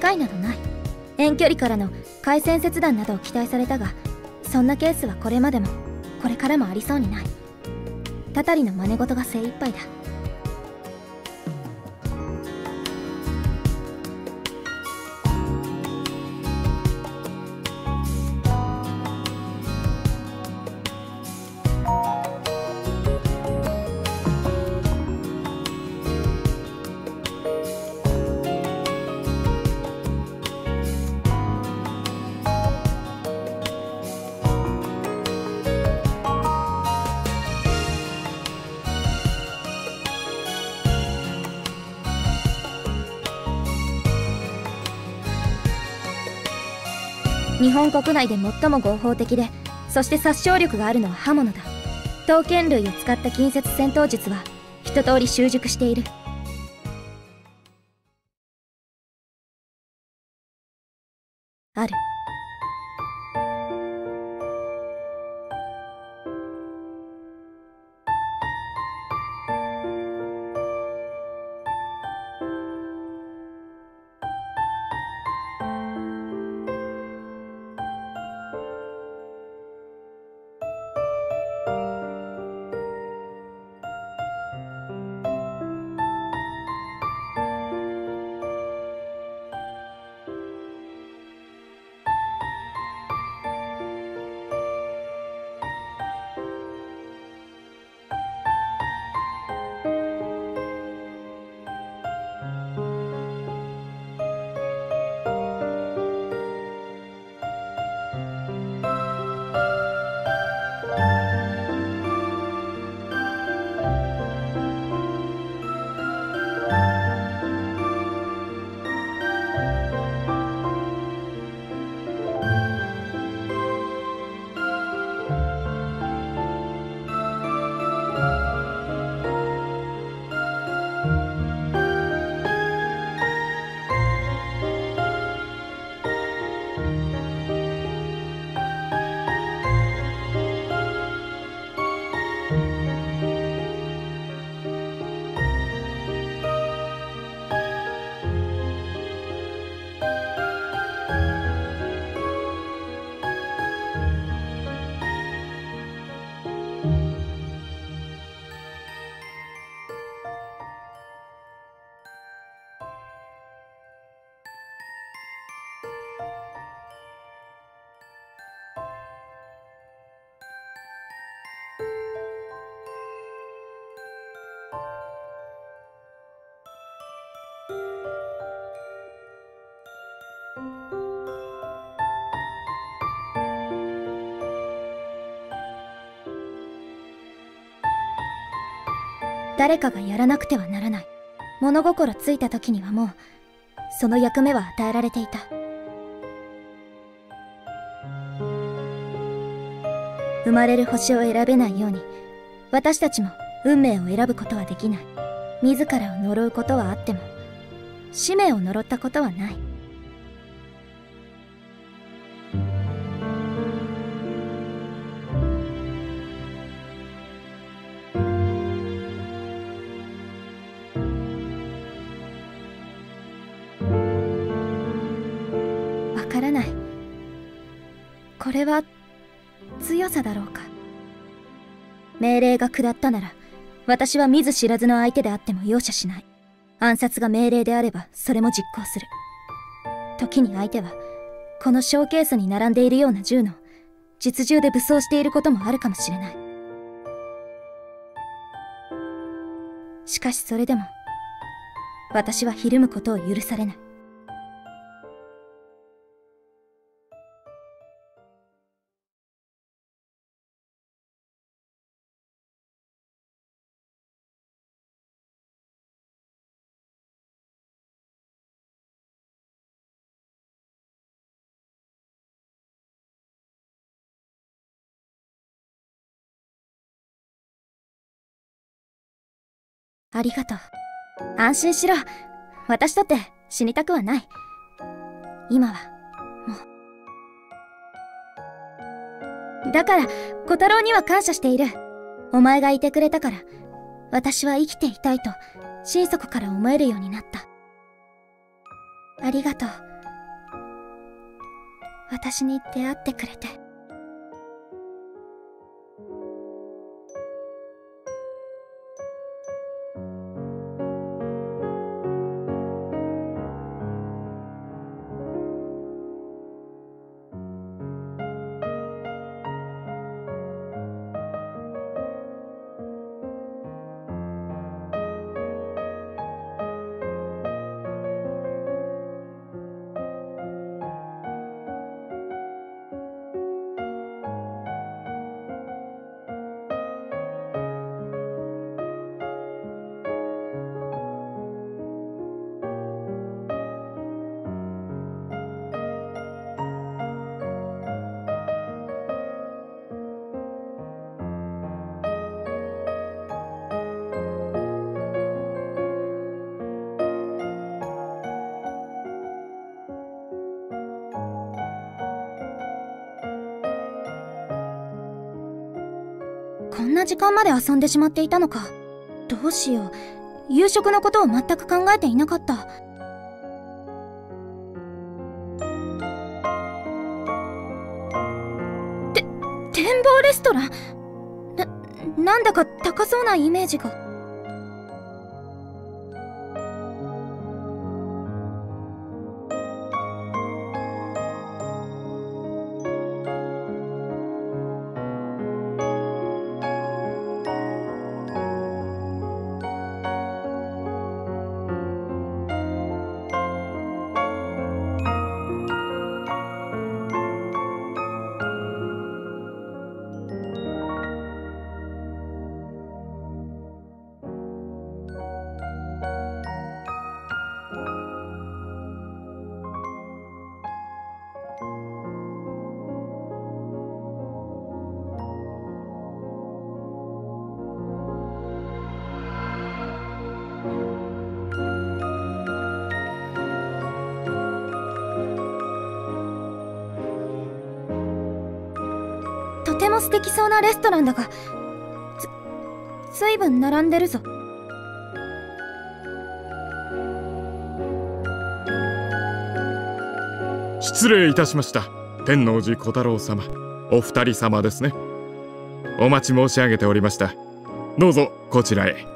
で使う機会などない。遠距離からの回線切断などを期待されたがそんなケースはこれまでもこれからもありそうにない。たたりの真似事が精一杯だ。本国内で最も合法的でそして殺傷力があるのは刃物だ。刀剣類を使った近接戦闘術は一通り習熟している。誰かがやらなくてはならない。物心ついた時にはもうその役目は与えられていた。生まれる星を選べないように私たちも運命を選ぶことはできない。自らを呪うことはあっても使命を呪ったことはない。れは強さだろうか。命令が下ったなら私は見ず知らずの相手であっても容赦しない。暗殺が命令であればそれも実行する。時に相手はこのショーケースに並んでいるような銃の実銃で武装していることもあるかもしれない。しかしそれでも私はひるむことを許されない。ありがとう。安心しろ。私だって死にたくはない。今はもう。だから小太郎には感謝している。お前がいてくれたから私は生きていたいと心底から思えるようになった。ありがとう。私に出会ってくれて。間まで遊んでしまっていたのか。どうしよう。夕食のことを全く考えていなかった。て展望レストラン？ななんだか高そうなイメージが。できそうなレストランだがずずいぶん並んでるぞ。失礼いたしました天王寺小太郎様。お二人様ですね。お待ち申し上げておりました。どうぞこちらへ。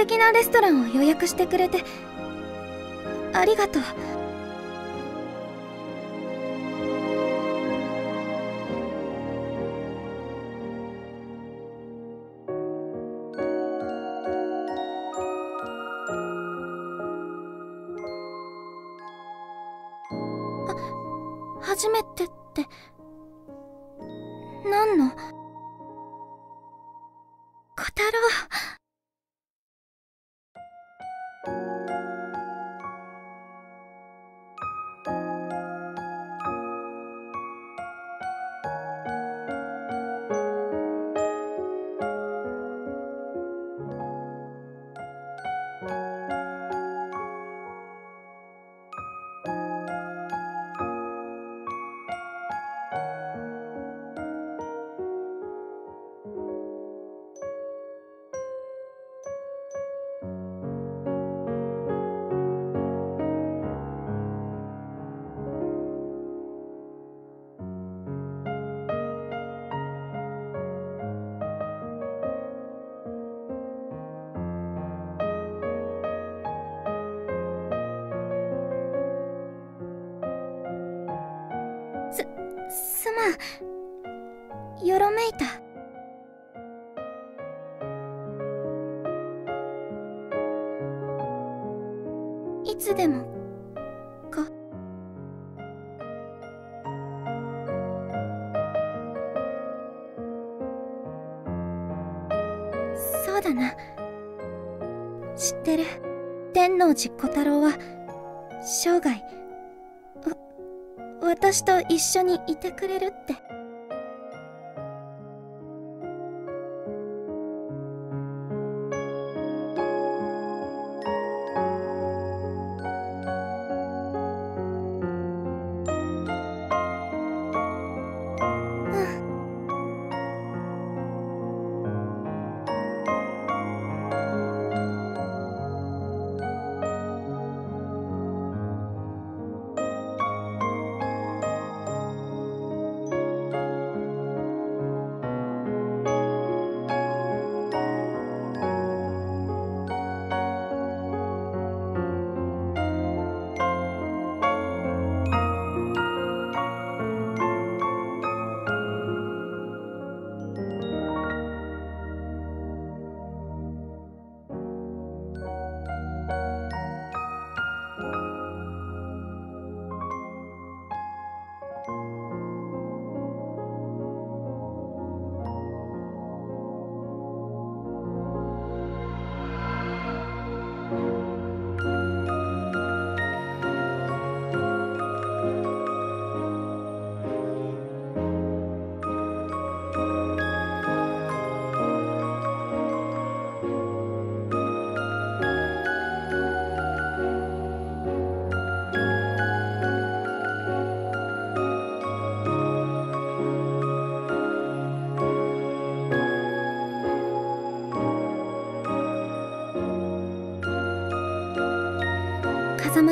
敵なレストランを予約してくれてありがとう。じ小太郎は生涯わ私と一緒にいてくれるって。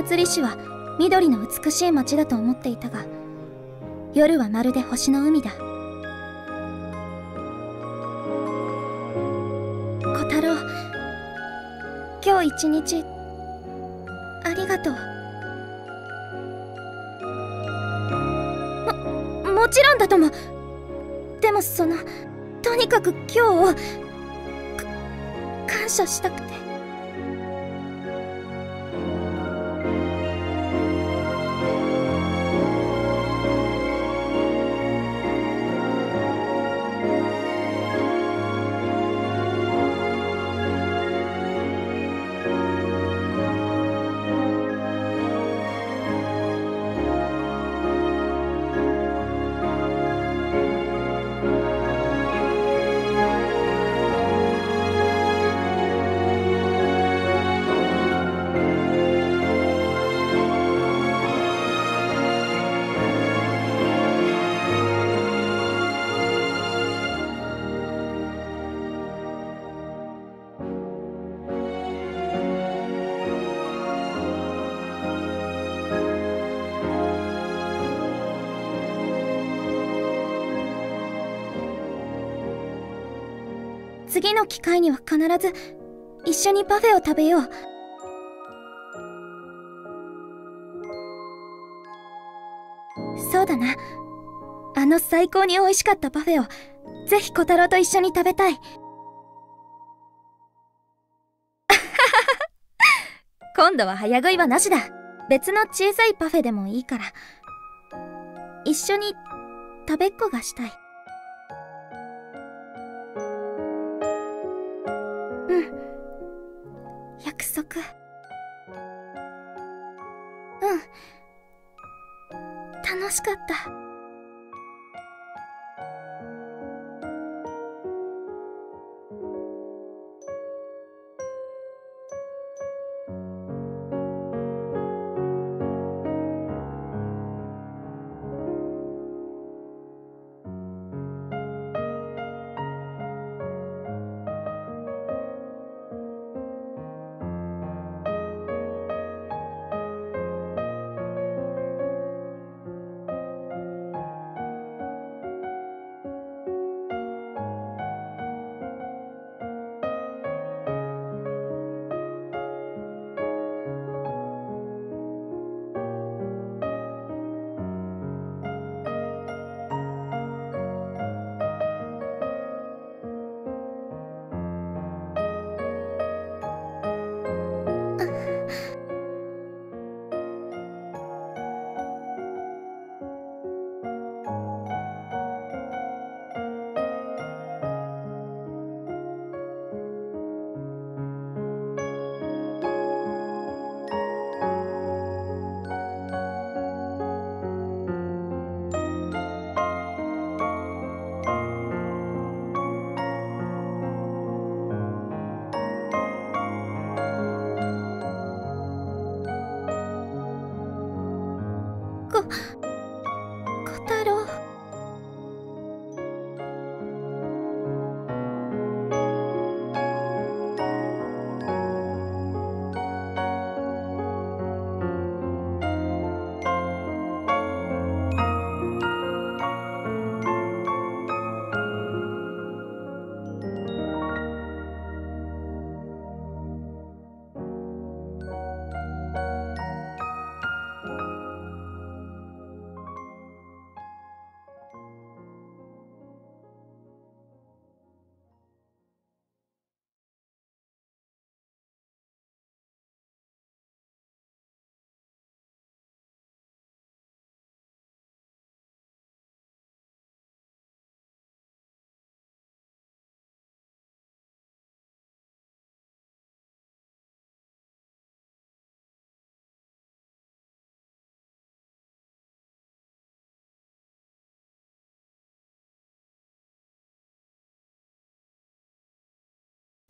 風祭り市は緑の美しい街だと思っていたが夜はまるで星の海だ。小太郎今日一日ありがとう。ももちろんだとも。でもそのとにかく今日を感謝したくて。次の機会には必ず一緒にパフェを食べよう。そうだな。あの最高に美味しかったパフェをぜひ小太郎と一緒に食べたい。今度は早食いはなしだ。別の小さいパフェでもいいから。一緒に食べっこがしたい。しかった。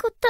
こた、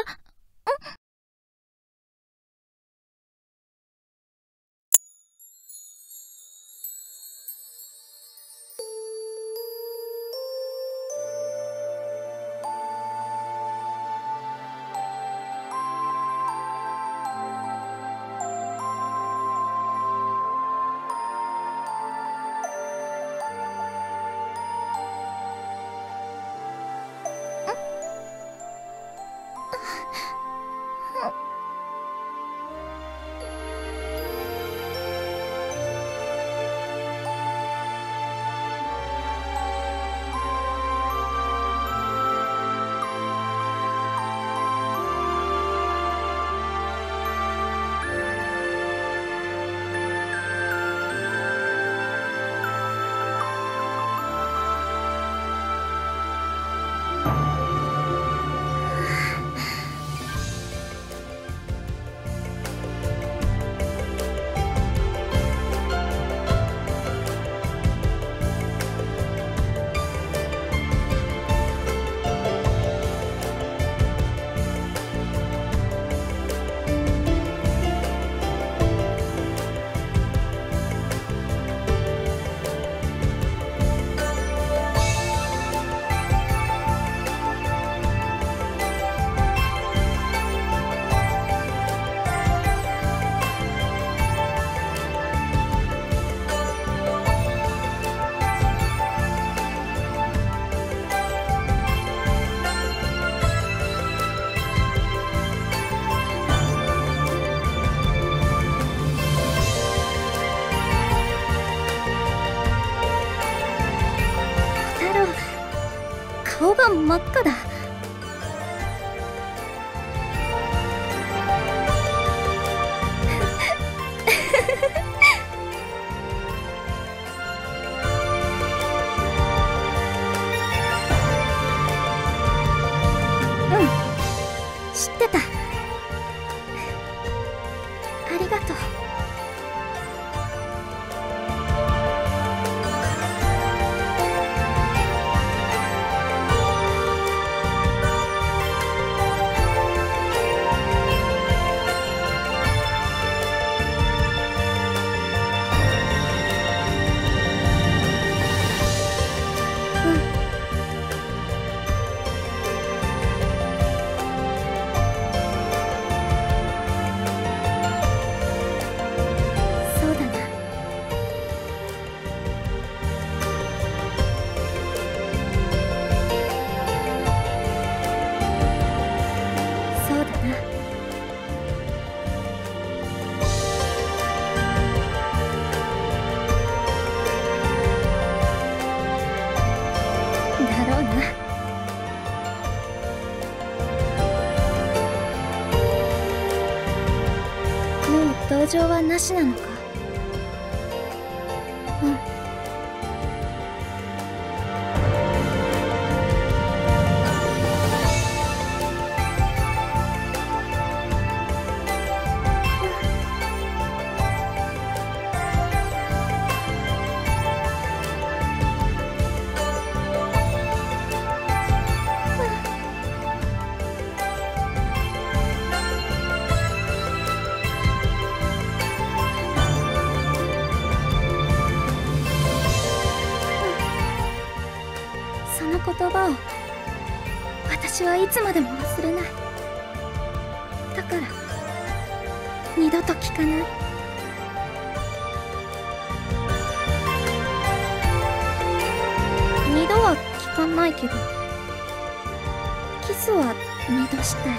真っ赤だ。なの。つまでも忘れない。だから二度と聞かない。二度は聞かないけどキスは二度したい。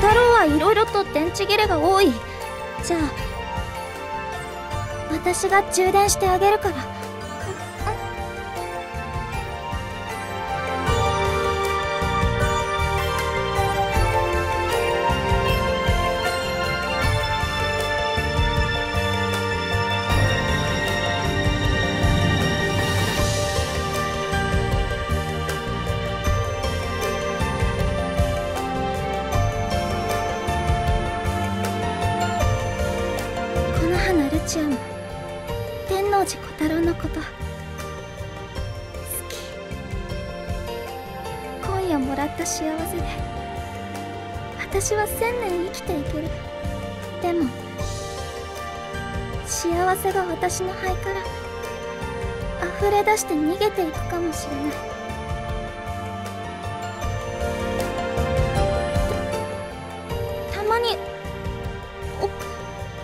太郎はいろいろと電池切れが多い。じゃあ私が充電してあげるから。私の肺から溢れ出して逃げていくかもしれない。たまに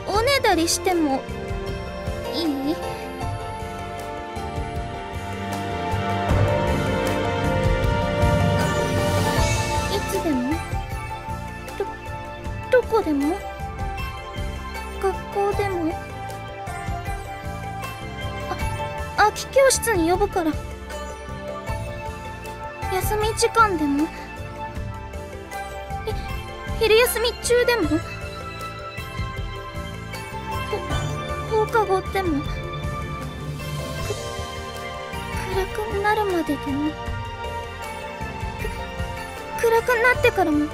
おおねだりしてもいい？いつでも？どどこでも？室に呼ぶから。休み時間でも？ひ昼休み中でも？放課後でも？く暗くなるまででも？く暗くなってからも？